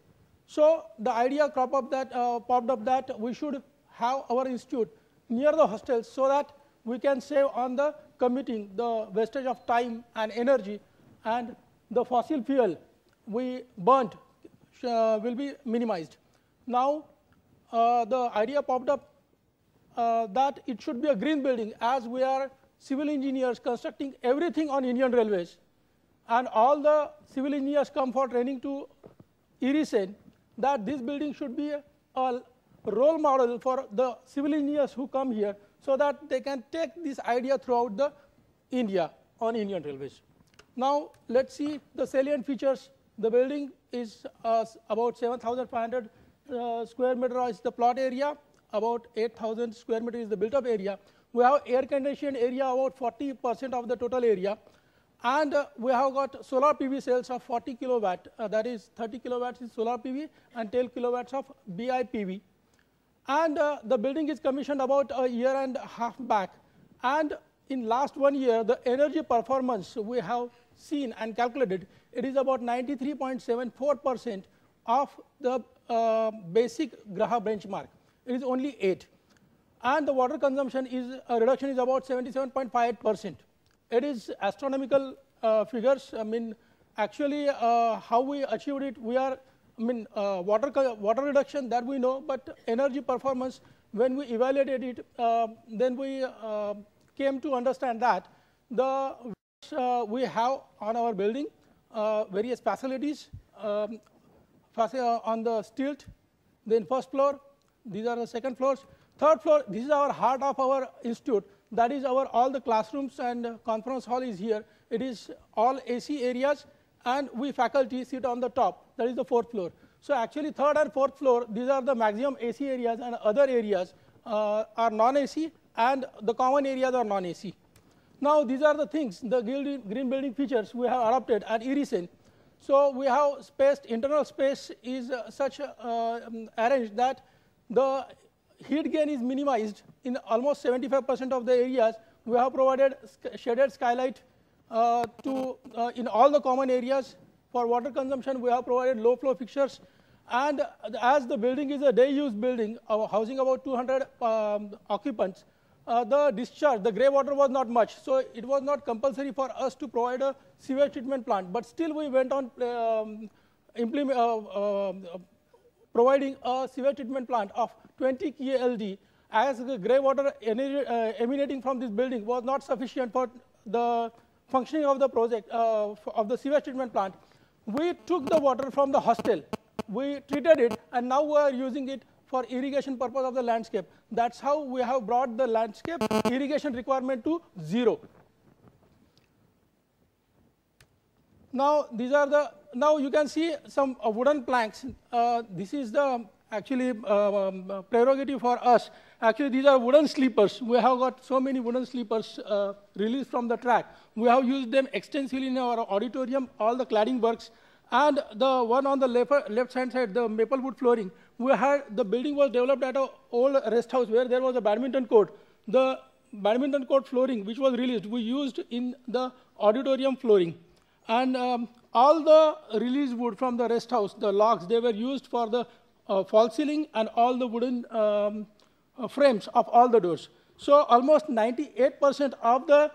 [SPEAKER 8] So the idea crop up that, uh, popped up that we should have our institute near the hostels so that we can save on the commuting, the wastage of time and energy, and the fossil fuel we burnt uh, will be minimized. Now, uh, the idea popped up uh, that it should be a green building as we are civil engineers constructing everything on Indian Railways and all the civil engineers come for training to IRISEN that this building should be a, a role model for the civil engineers who come here so that they can take this idea throughout the India on Indian Railways. Now let's see the salient features. The building is uh, about 7,500 uh, square meter is the plot area, about 8,000 square meter is the built up area. We have air conditioned area about 40% of the total area. And uh, we have got solar PV cells of 40 kilowatt, uh, that is 30 kilowatts is solar PV and 10 kilowatts of BIPV. And uh, the building is commissioned about a year and a half back. And in last one year, the energy performance we have seen and calculated, it is about 93.74% of the uh, basic GRIHA benchmark. It is only 8. And the water consumption is, uh, reduction is about 77.58%. It is astronomical uh, figures. I mean, actually, uh, how we achieved it, we are, I mean, uh, water, water reduction that we know, but energy performance, when we evaluated it, uh, then we uh, came to understand that the uh, we have on our building various facilities um, on the stilt, then first floor, these are the second floors. Third floor, this is our heart of our institute. That is our all the classrooms and conference hall is here. It is all AC areas and we faculty sit on the top. That is the fourth floor. So actually third and fourth floor, these are the maximum AC areas and other areas uh, are non-AC and the common areas are non-AC. Now these are the things, the green building features we have adopted at IRISEN. So we have spaced, internal space is uh, such uh, um, arranged that the heat gain is minimized in almost 75% of the areas. We have provided shaded skylight uh, to uh, in all the common areas. For water consumption, we have provided low flow fixtures. And as the building is a day use building, housing about 200 um, occupants, uh, the discharge, the grey water was not much. So it was not compulsory for us to provide a sewage treatment plant. But still we went on um, implement, uh, uh, providing a sewage treatment plant of 20 KLD as the grey water uh, emanating from this building was not sufficient for the functioning of the project uh, of the sewage treatment plant. We took the water from the hostel, we treated it, and now we are using it for irrigation purpose of the landscape. That's how we have brought the landscape irrigation requirement to zero. Now these are the now you can see some wooden planks. Uh, this is the actually uh, um, prerogative for us. Actually, these are wooden sleepers. We have got so many wooden sleepers uh, released from the track. We have used them extensively in our auditorium, all the cladding works. And the one on the left, left hand side, the maple wood flooring, we had the building was developed at an old rest house where there was a badminton court. The badminton court flooring, which was released, we used in the auditorium flooring. And um, all the released wood from the rest house, the logs, they were used for the uh, false ceiling and all the wooden um, uh, frames of all the doors. So almost 98% of the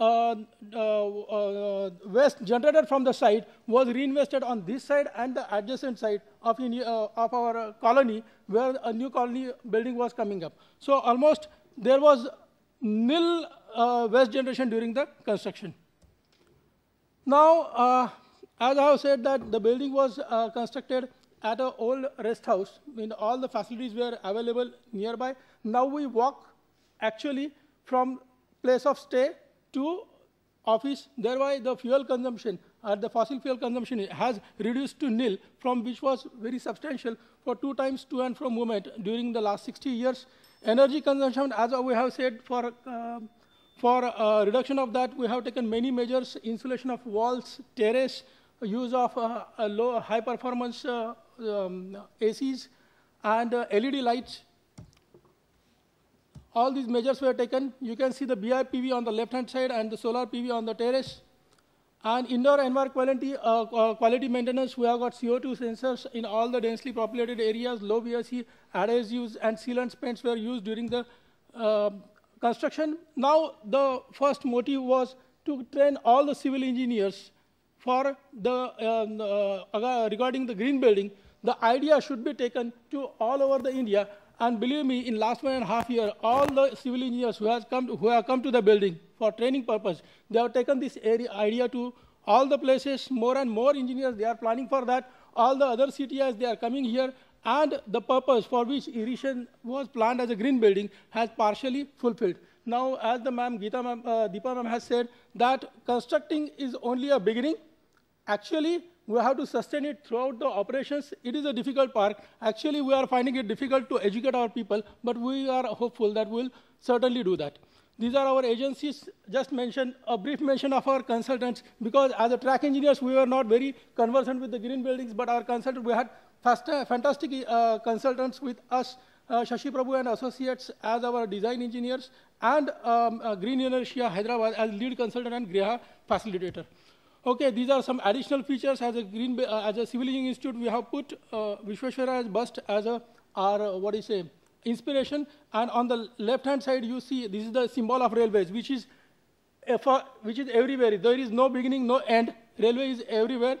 [SPEAKER 8] uh, uh, uh, waste generated from the site was reinvested on this side and the adjacent side of, uh, of our colony where a new colony building was coming up. So almost there was nil waste generation during the construction. Now, as I have said that the building was constructed at an old rest house. Mean, all the facilities were available nearby. Now we walk actually from place of stay to office. Thereby, the fuel consumption or the fossil fuel consumption has reduced to nil, from which was very substantial for two times to and from movement during the last 60 years. Energy consumption, as we have said, for uh, for uh, reduction of that, we have taken many measures: insulation of walls, terrace, use of uh, low, high performance uh, um, ACs, and uh, LED lights. All these measures were taken. You can see the BIPV on the left-hand side and the solar PV on the terrace. And indoor environment quality, uh, uh, quality maintenance, we have got CO2 sensors in all the densely populated areas, low VOC adhesives and sealant paints were used during the uh, construction. Now, the first motive was to train all the civil engineers for the, um, uh, regarding the green building the idea should be taken to all over the India. And believe me, in last one and a half year, all the civil engineers who, has come to, who have come to the building for training purpose, they have taken this area, idea to all the places, more and more engineers, they are planning for that. All the other CTIs, they are coming here. And the purpose for which IRISEN was planned as a green building has partially fulfilled. Now, as the ma'am, Geeta ma'am, uh, Deepa ma'am has said, that constructing is only a beginning. Actually, we have to sustain it throughout the operations. It is a difficult part. Actually, we are finding it difficult to educate our people, but we are hopeful that we'll certainly do that. These are our agencies. Just mention a brief mention of our consultants because as a track engineers, we were not very conversant with the green buildings, but our consultant, we had fantastic uh, consultants with us, uh, Shashi Prabhu and associates as our design engineers, and um, uh, Green Inertia Hyderabad as lead consultant and Griha facilitator. Okay, these are some additional features as a green, uh, as a civil engineering institute. We have put uh, Vishweshwaraya's bust as a our uh, what do you say inspiration, and on the left hand side you see this is the symbol of railways, which is which is everywhere. There is no beginning, no end. Railway is everywhere,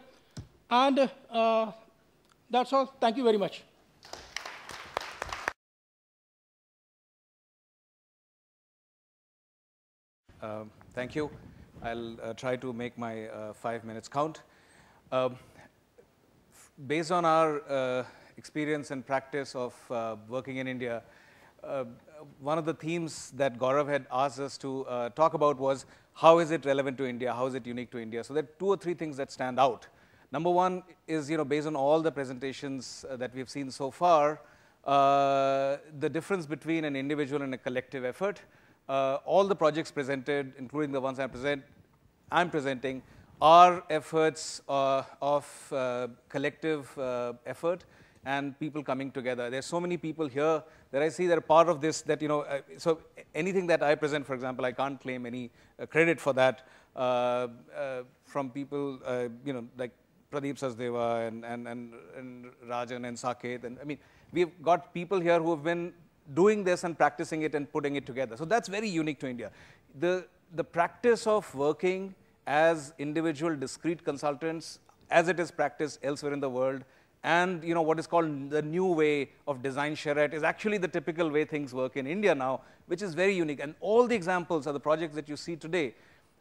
[SPEAKER 8] and uh, that's all. Thank you very much.
[SPEAKER 9] Um, thank you. I'll uh, try to make my uh, five minutes count. Um, based on our uh, experience and practice of uh, working in India, uh, one of the themes that Gaurav had asked us to uh, talk about was how is it relevant to India, how is it unique to India. So there are two or three things that stand out. Number one is, you know, based on all the presentations that we've seen so far, the difference between an individual and a collective effort uh, all the projects presented, including the ones I present, I'm presenting, are efforts uh, of uh, collective uh, effort and people coming together. There's so many people here that I see that are part of this that, you know, uh, so anything that I present, for example, I can't claim any uh, credit for that from people, you know, like Pradeep Sachdeva and, and, and, and Rajan and Saket. And I mean, we've got people here who have been doing this and practicing it and putting it together. So that's very unique to India. The, the practice of working as individual discrete consultants, as it is practiced elsewhere in the world, and you know what is called the new way of design charrette is actually the typical way things work in India now, which is very unique. And all the examples of the projects that you see today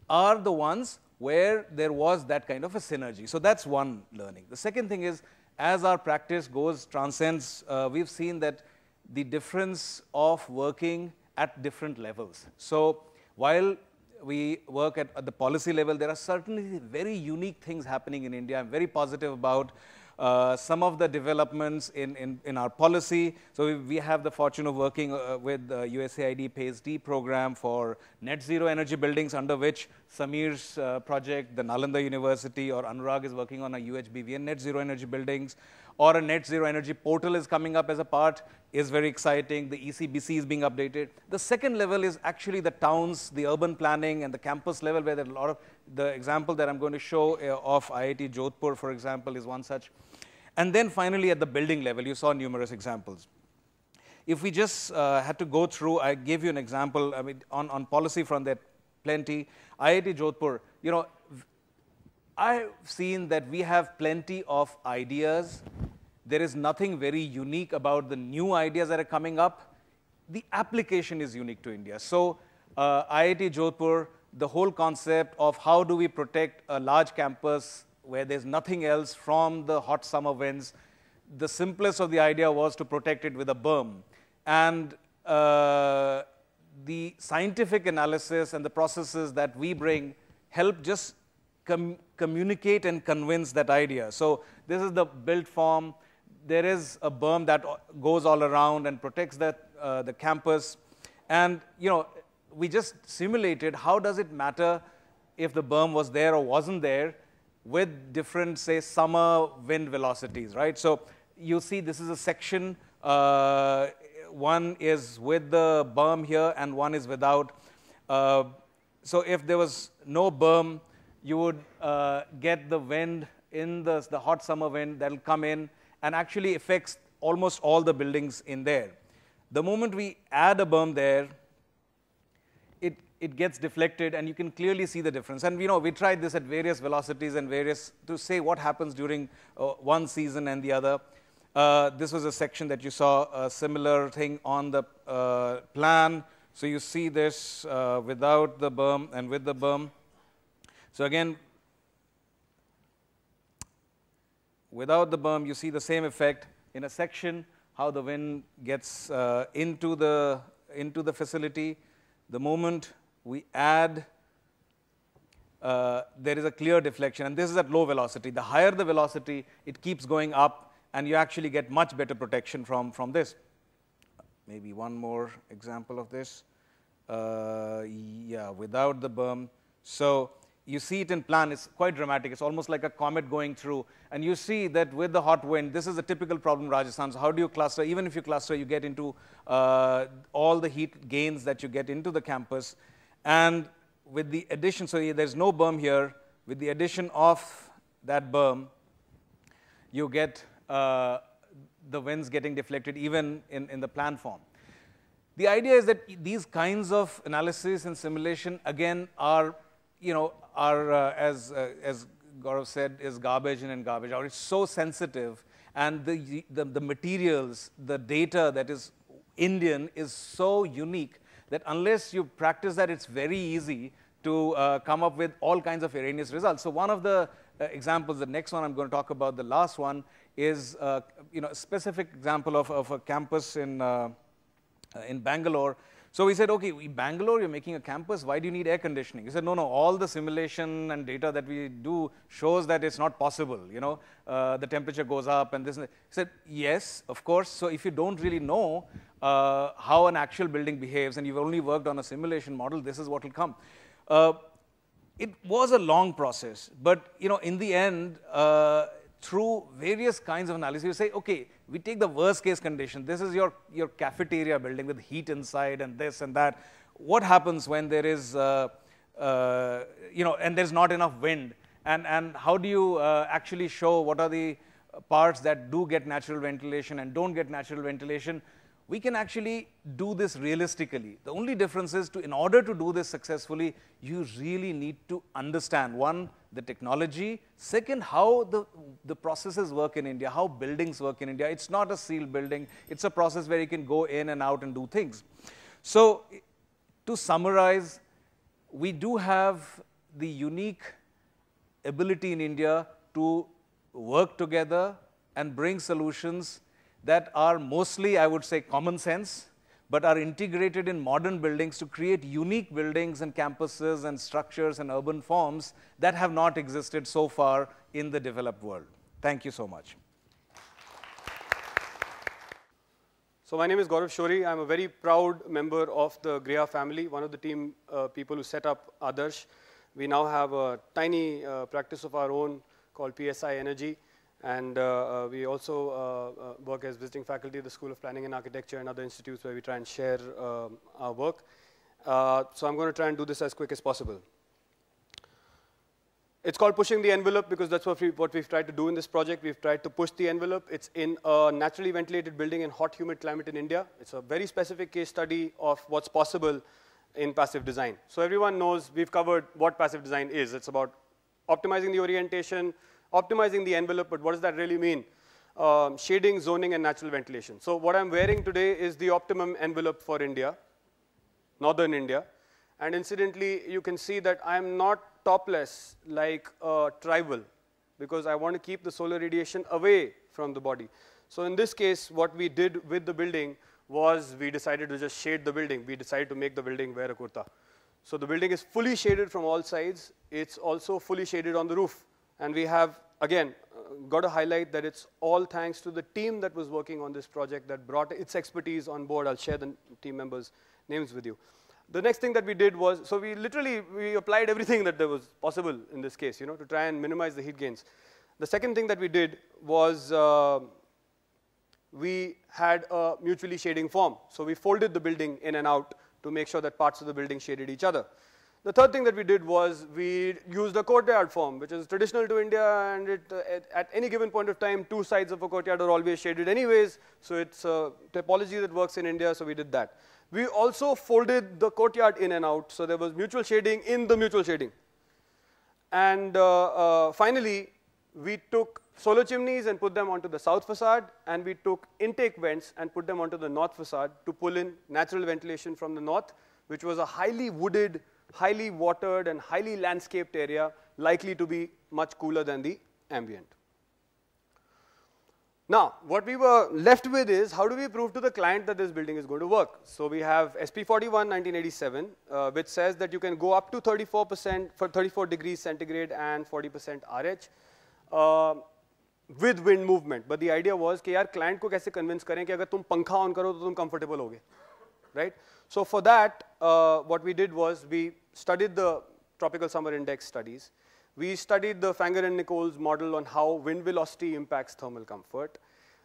[SPEAKER 9] are the ones where there was that kind of a synergy. So that's one learning. The second thing is, as our practice goes, transcends, uh, we've seen that the difference of working at different levels. So while we work at, at, the policy level, there are certainly very unique things happening in India. I'm very positive about uh, some of the developments in, in, in, our policy. So we, we have the fortune of working uh, with the USAID PACE D program for net zero energy buildings under which Samir's uh, project, the Nalanda University or Anurag is working on a UHBVN net zero energy buildings or a net zero energy portal is coming up as a part is very exciting. The ECBC is being updated. The second level is actually the towns, the urban planning and the campus level where there are a lot of, the example that I'm going to show uh, of IIT Jodhpur, for example, is one such. And then finally at the building level, you saw numerous examples. If we just uh, had to go through, I gave you an example, I mean, on, on policy front there plenty. IIT Jodhpur, you know, I've seen that we have plenty of ideas. There is nothing very unique about the new ideas that are coming up. The application is unique to India. So uh, IIT Jodhpur, the whole concept of how do we protect a large campus where there's nothing else from the hot summer winds, the simplest of the idea was to protect it with a berm. And uh, the scientific analysis and the processes that we bring help just com communicate and convince that idea. So this is the built form. There is a berm that goes all around and protects that, uh, the campus. And, you know, we just simulated how does it matter if the berm was there or wasn't there with different, say, summer wind velocities, right? So you see this is a section. Uh, one is with the berm here and one is without. Uh, so if there was no berm, you would uh, get the wind in the, the hot summer wind that will come in and actually affects almost all the buildings in there. The moment we add a berm there, it, it gets deflected and you can clearly see the difference. And you know, we tried this at various velocities and various, to say what happens during uh, one season and the other. Uh, this was a section that you saw a similar thing on the uh, plan. So you see this uh, without the berm and with the berm. So again, without the berm, you see the same effect in a section, how the wind gets uh, into, the, into the facility. The moment we add, uh, there is a clear deflection, and this is at low velocity. The higher the velocity, it keeps going up, and you actually get much better protection from, from this. Maybe one more example of this. uh, yeah, without the berm. So you see it in plan, it's quite dramatic. It's almost like a comet going through. And you see that with the hot wind, this is a typical problem in Rajasthan. So how do you cluster? Even if you cluster, you get into uh, all the heat gains that you get into the campus. And with the addition, so there's no berm here, with the addition of that berm, you get uh, the winds getting deflected even in, in the plan form. The idea is that these kinds of analysis and simulation, again, are, you know, are, uh, as, uh, as Gaurav said, is garbage in and garbage out. It's so sensitive, and the, the, the materials, the data that is Indian is so unique that unless you practice that, it's very easy to uh, come up with all kinds of erroneous results. So one of the uh, examples, the next one I'm going to talk about, the last one, is uh, you know, a specific example of, of a campus in, uh, in Bangalore so we said, okay, Bangalore, you're making a campus, why do you need air conditioning? He said, no, no, all the simulation and data that we do shows that it's not possible, you know, uh, the temperature goes up and this. And he said, yes, of course. So if you don't really know uh, how an actual building behaves and you've only worked on a simulation model, this is what will come. Uh, it was a long process, but, you know, in the end, uh, through various kinds of analysis, you say, okay, we take the worst case condition. This is your, your cafeteria building with heat inside and this and that. What happens when there is, uh, uh, you know, and there's not enough wind? And, and how do you uh, actually show what are the parts that do get natural ventilation and don't get natural ventilation? We can actually do this realistically. The only difference is to, in order to do this successfully, you really need to understand, one, the technology, second, how the, the processes work in India, how buildings work in India. It's not a sealed building. It's a process where you can go in and out and do things. So to summarize, we do have the unique ability in India to work together and bring solutions that are mostly, I would say, common sense, but are integrated in modern buildings to create unique buildings and campuses and structures and urban forms that have not existed so far in the developed world. Thank you so much.
[SPEAKER 2] So my name is Gaurav Shorey. I'm a very proud member of the Griha family, one of the team uh, people who set up Adarsh. We now have a tiny uh, practice of our own called PSI Energy. And uh, uh, we also uh, work as visiting faculty at the School of Planning and Architecture and other institutes where we try and share um, our work. so I'm going to try and do this as quick as possible. It's called pushing the envelope because that's what, we, what we've tried to do in this project. We've tried to push the envelope. It's in a naturally ventilated building in hot, humid climate in India. It's a very specific case study of what's possible in passive design. So everyone knows we've covered what passive design is. It's about optimizing the orientation, optimizing the envelope, but what does that really mean? Um, shading, zoning, and natural ventilation. So what I'm wearing today is the optimum envelope for India, northern India. And incidentally, you can see that I'm not topless like a tribal because I want to keep the solar radiation away from the body. So in this case, what we did with the building was we decided to just shade the building. We decided to make the building wear a kurta. So the building is fully shaded from all sides. It's also fully shaded on the roof. And we have, again, got to highlight that it's all thanks to the team that was working on this project that brought its expertise on board. I'll share the team members' names with you. The next thing that we did was, so we literally, we applied everything that there was possible in this case, you know, to try and minimize the heat gains. The second thing that we did was uh, we had a mutually shading form. So we folded the building in and out to make sure that parts of the building shaded each other. The third thing that we did was we used a courtyard form, which is traditional to India, and it, uh, at, at, any given point of time, two sides of a courtyard are always shaded anyways, so it's a topology that works in India, so we did that. We also folded the courtyard in and out, so there was mutual shading in the mutual shading. And uh, uh, finally, we took solar chimneys and put them onto the south facade, and we took intake vents and put them onto the north facade to pull in natural ventilation from the north, which was a highly wooded, highly watered and highly landscaped area likely to be much cooler than the ambient. Now, what we were left with is how do we prove to the client that this building is going to work? So we have SP 41 1987, uh, which says that you can go up to 34% for 34 degrees centigrade and 40% RH uh, with wind movement. But the idea was कि यार client को कैसे convince करें कि अगर तुम पंखा on करो तो तुम comfortable होगे. right? So for that, uh, what we did was we studied the tropical summer index studies. We studied the Fanger and Nichols model on how wind velocity impacts thermal comfort.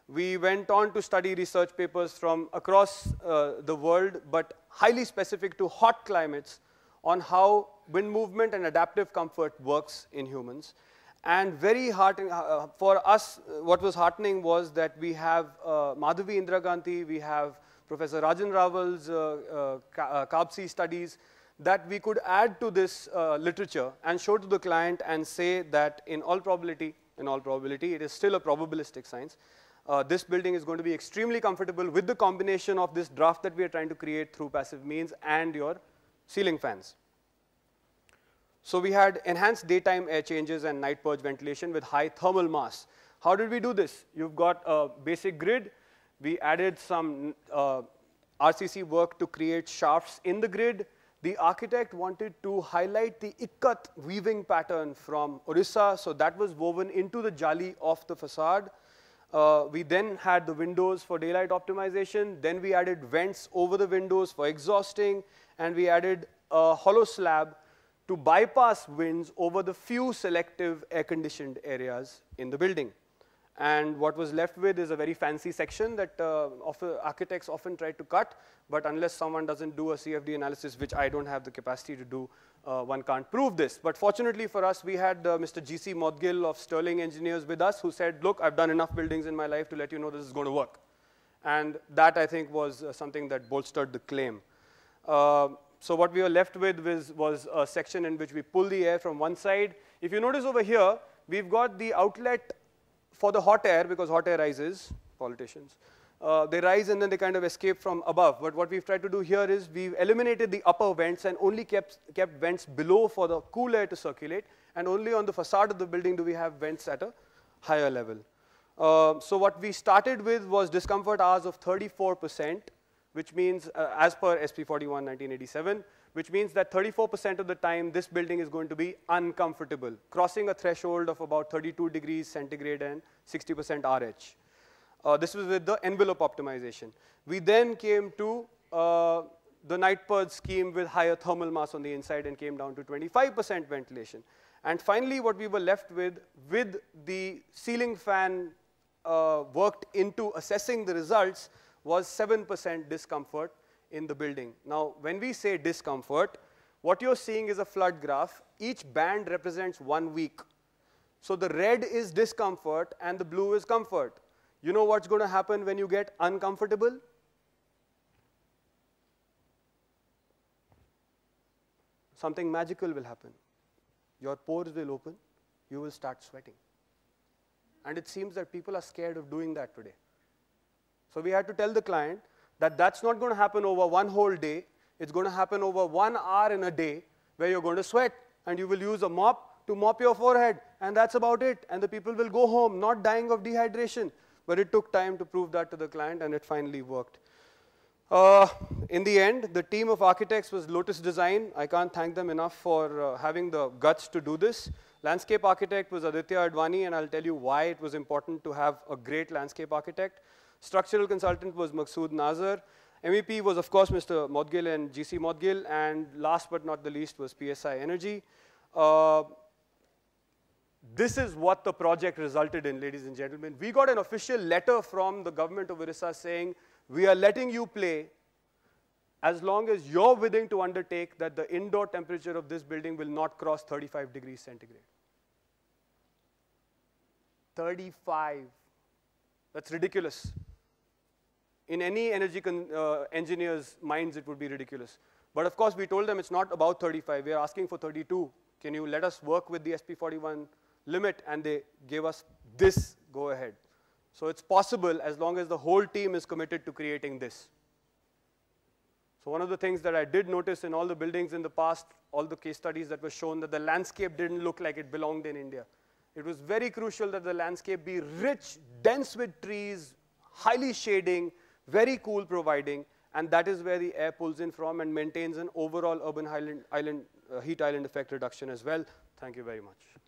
[SPEAKER 2] We went on to study research papers from across uh, the world, but highly specific to hot climates on how wind movement and adaptive comfort works in humans. And very heartening, uh, for us, uh, what was heartening was that we have uh, Madhavi Indira we have Professor Rajan Rawal's uh, uh, CARBSE studies, that we could add to this uh, literature and show to the client and say that in all probability, in all probability, it is still a probabilistic science. Uh, this building is going to be extremely comfortable with the combination of this draft that we are trying to create through passive means and your ceiling fans. So we had enhanced daytime air changes and night purge ventilation with high thermal mass. How did we do this? You've got a basic grid. We added some uh, RCC work to create shafts in the grid. The architect wanted to highlight the ikkat weaving pattern from Orissa, so that was woven into the jali of the facade. Uh, we then had the windows for daylight optimization. Then we added vents over the windows for exhausting, and we added a hollow slab to bypass winds over the few selective air-conditioned areas in the building. And what was left with is a very fancy section that uh, architects often try to cut, but unless someone doesn't do a CFD analysis, which I don't have the capacity to do, uh, one can't prove this. But fortunately for us, we had uh, Mr. G.C. Modgill of Sterling Engineers with us, who said, look, I've done enough buildings in my life to let you know this is going to work. And that, I think, was uh, something that bolstered the claim. Uh, so what we were left with was, was a section in which we pull the air from one side. If you notice over here, we've got the outlet for the hot air, because hot air rises, politicians. Uh, they rise and then they kind of escape from above. But what we've tried to do here is we've eliminated the upper vents and only kept, kept vents below for the cool air to circulate. And only on the facade of the building do we have vents at a higher level. Uh, so what we started with was discomfort hours of 34% which means, uh, as per SP 41 1987, which means that 34% of the time this building is going to be uncomfortable, crossing a threshold of about 32 degrees centigrade and 60% RH. Uh, this was with the envelope optimization. We then came to uh, the night purge scheme with higher thermal mass on the inside and came down to 25% ventilation. And finally, what we were left with, with the ceiling fan uh, worked into assessing the results, was 7% discomfort in the building. Now, when we say discomfort, what you're seeing is a flood graph. Each band represents one week. So the red is discomfort and the blue is comfort. You know what's going to happen when you get uncomfortable? Something magical will happen. Your pores will open, you will start sweating. And it seems that people are scared of doing that today. So we had to tell the client that that's not going to happen over one whole day. It's going to happen over one hour in a day where you're going to sweat and you will use a mop to mop your forehead and that's about it. And the people will go home not dying of dehydration. But it took time to prove that to the client and it finally worked. Uh, in the end, the team of architects was Lotus Design. I can't thank them enough for uh, having the guts to do this. Landscape architect was Aditya Advani, and I'll tell you why it was important to have a great landscape architect. Structural consultant was Maksud Nazar. MEP was, of course, Mr. Modgill and GC Modgill. And last but not the least was PSI Energy. Uh, this is what the project resulted in, ladies and gentlemen. We got an official letter from the government of Orissa saying, we are letting you play as long as you're willing to undertake that the indoor temperature of this building will not cross 35 degrees centigrade. 35. That's ridiculous in any energy uh, engineer's minds, it would be ridiculous. But of course, we told them it's not about 35. We are asking for 32. Can you let us work with the SP41 limit? And they gave us this go ahead. So it's possible as long as the whole team is committed to creating this. So one of the things that I did notice in all the buildings in the past, all the case studies that were shown, that the landscape didn't look like it belonged in India. It was very crucial that the landscape be rich, dense with trees, highly shading, very cool providing, and that is where the air pulls in from and maintains an overall urban island, island uh, heat island effect reduction as well. Thank you very much.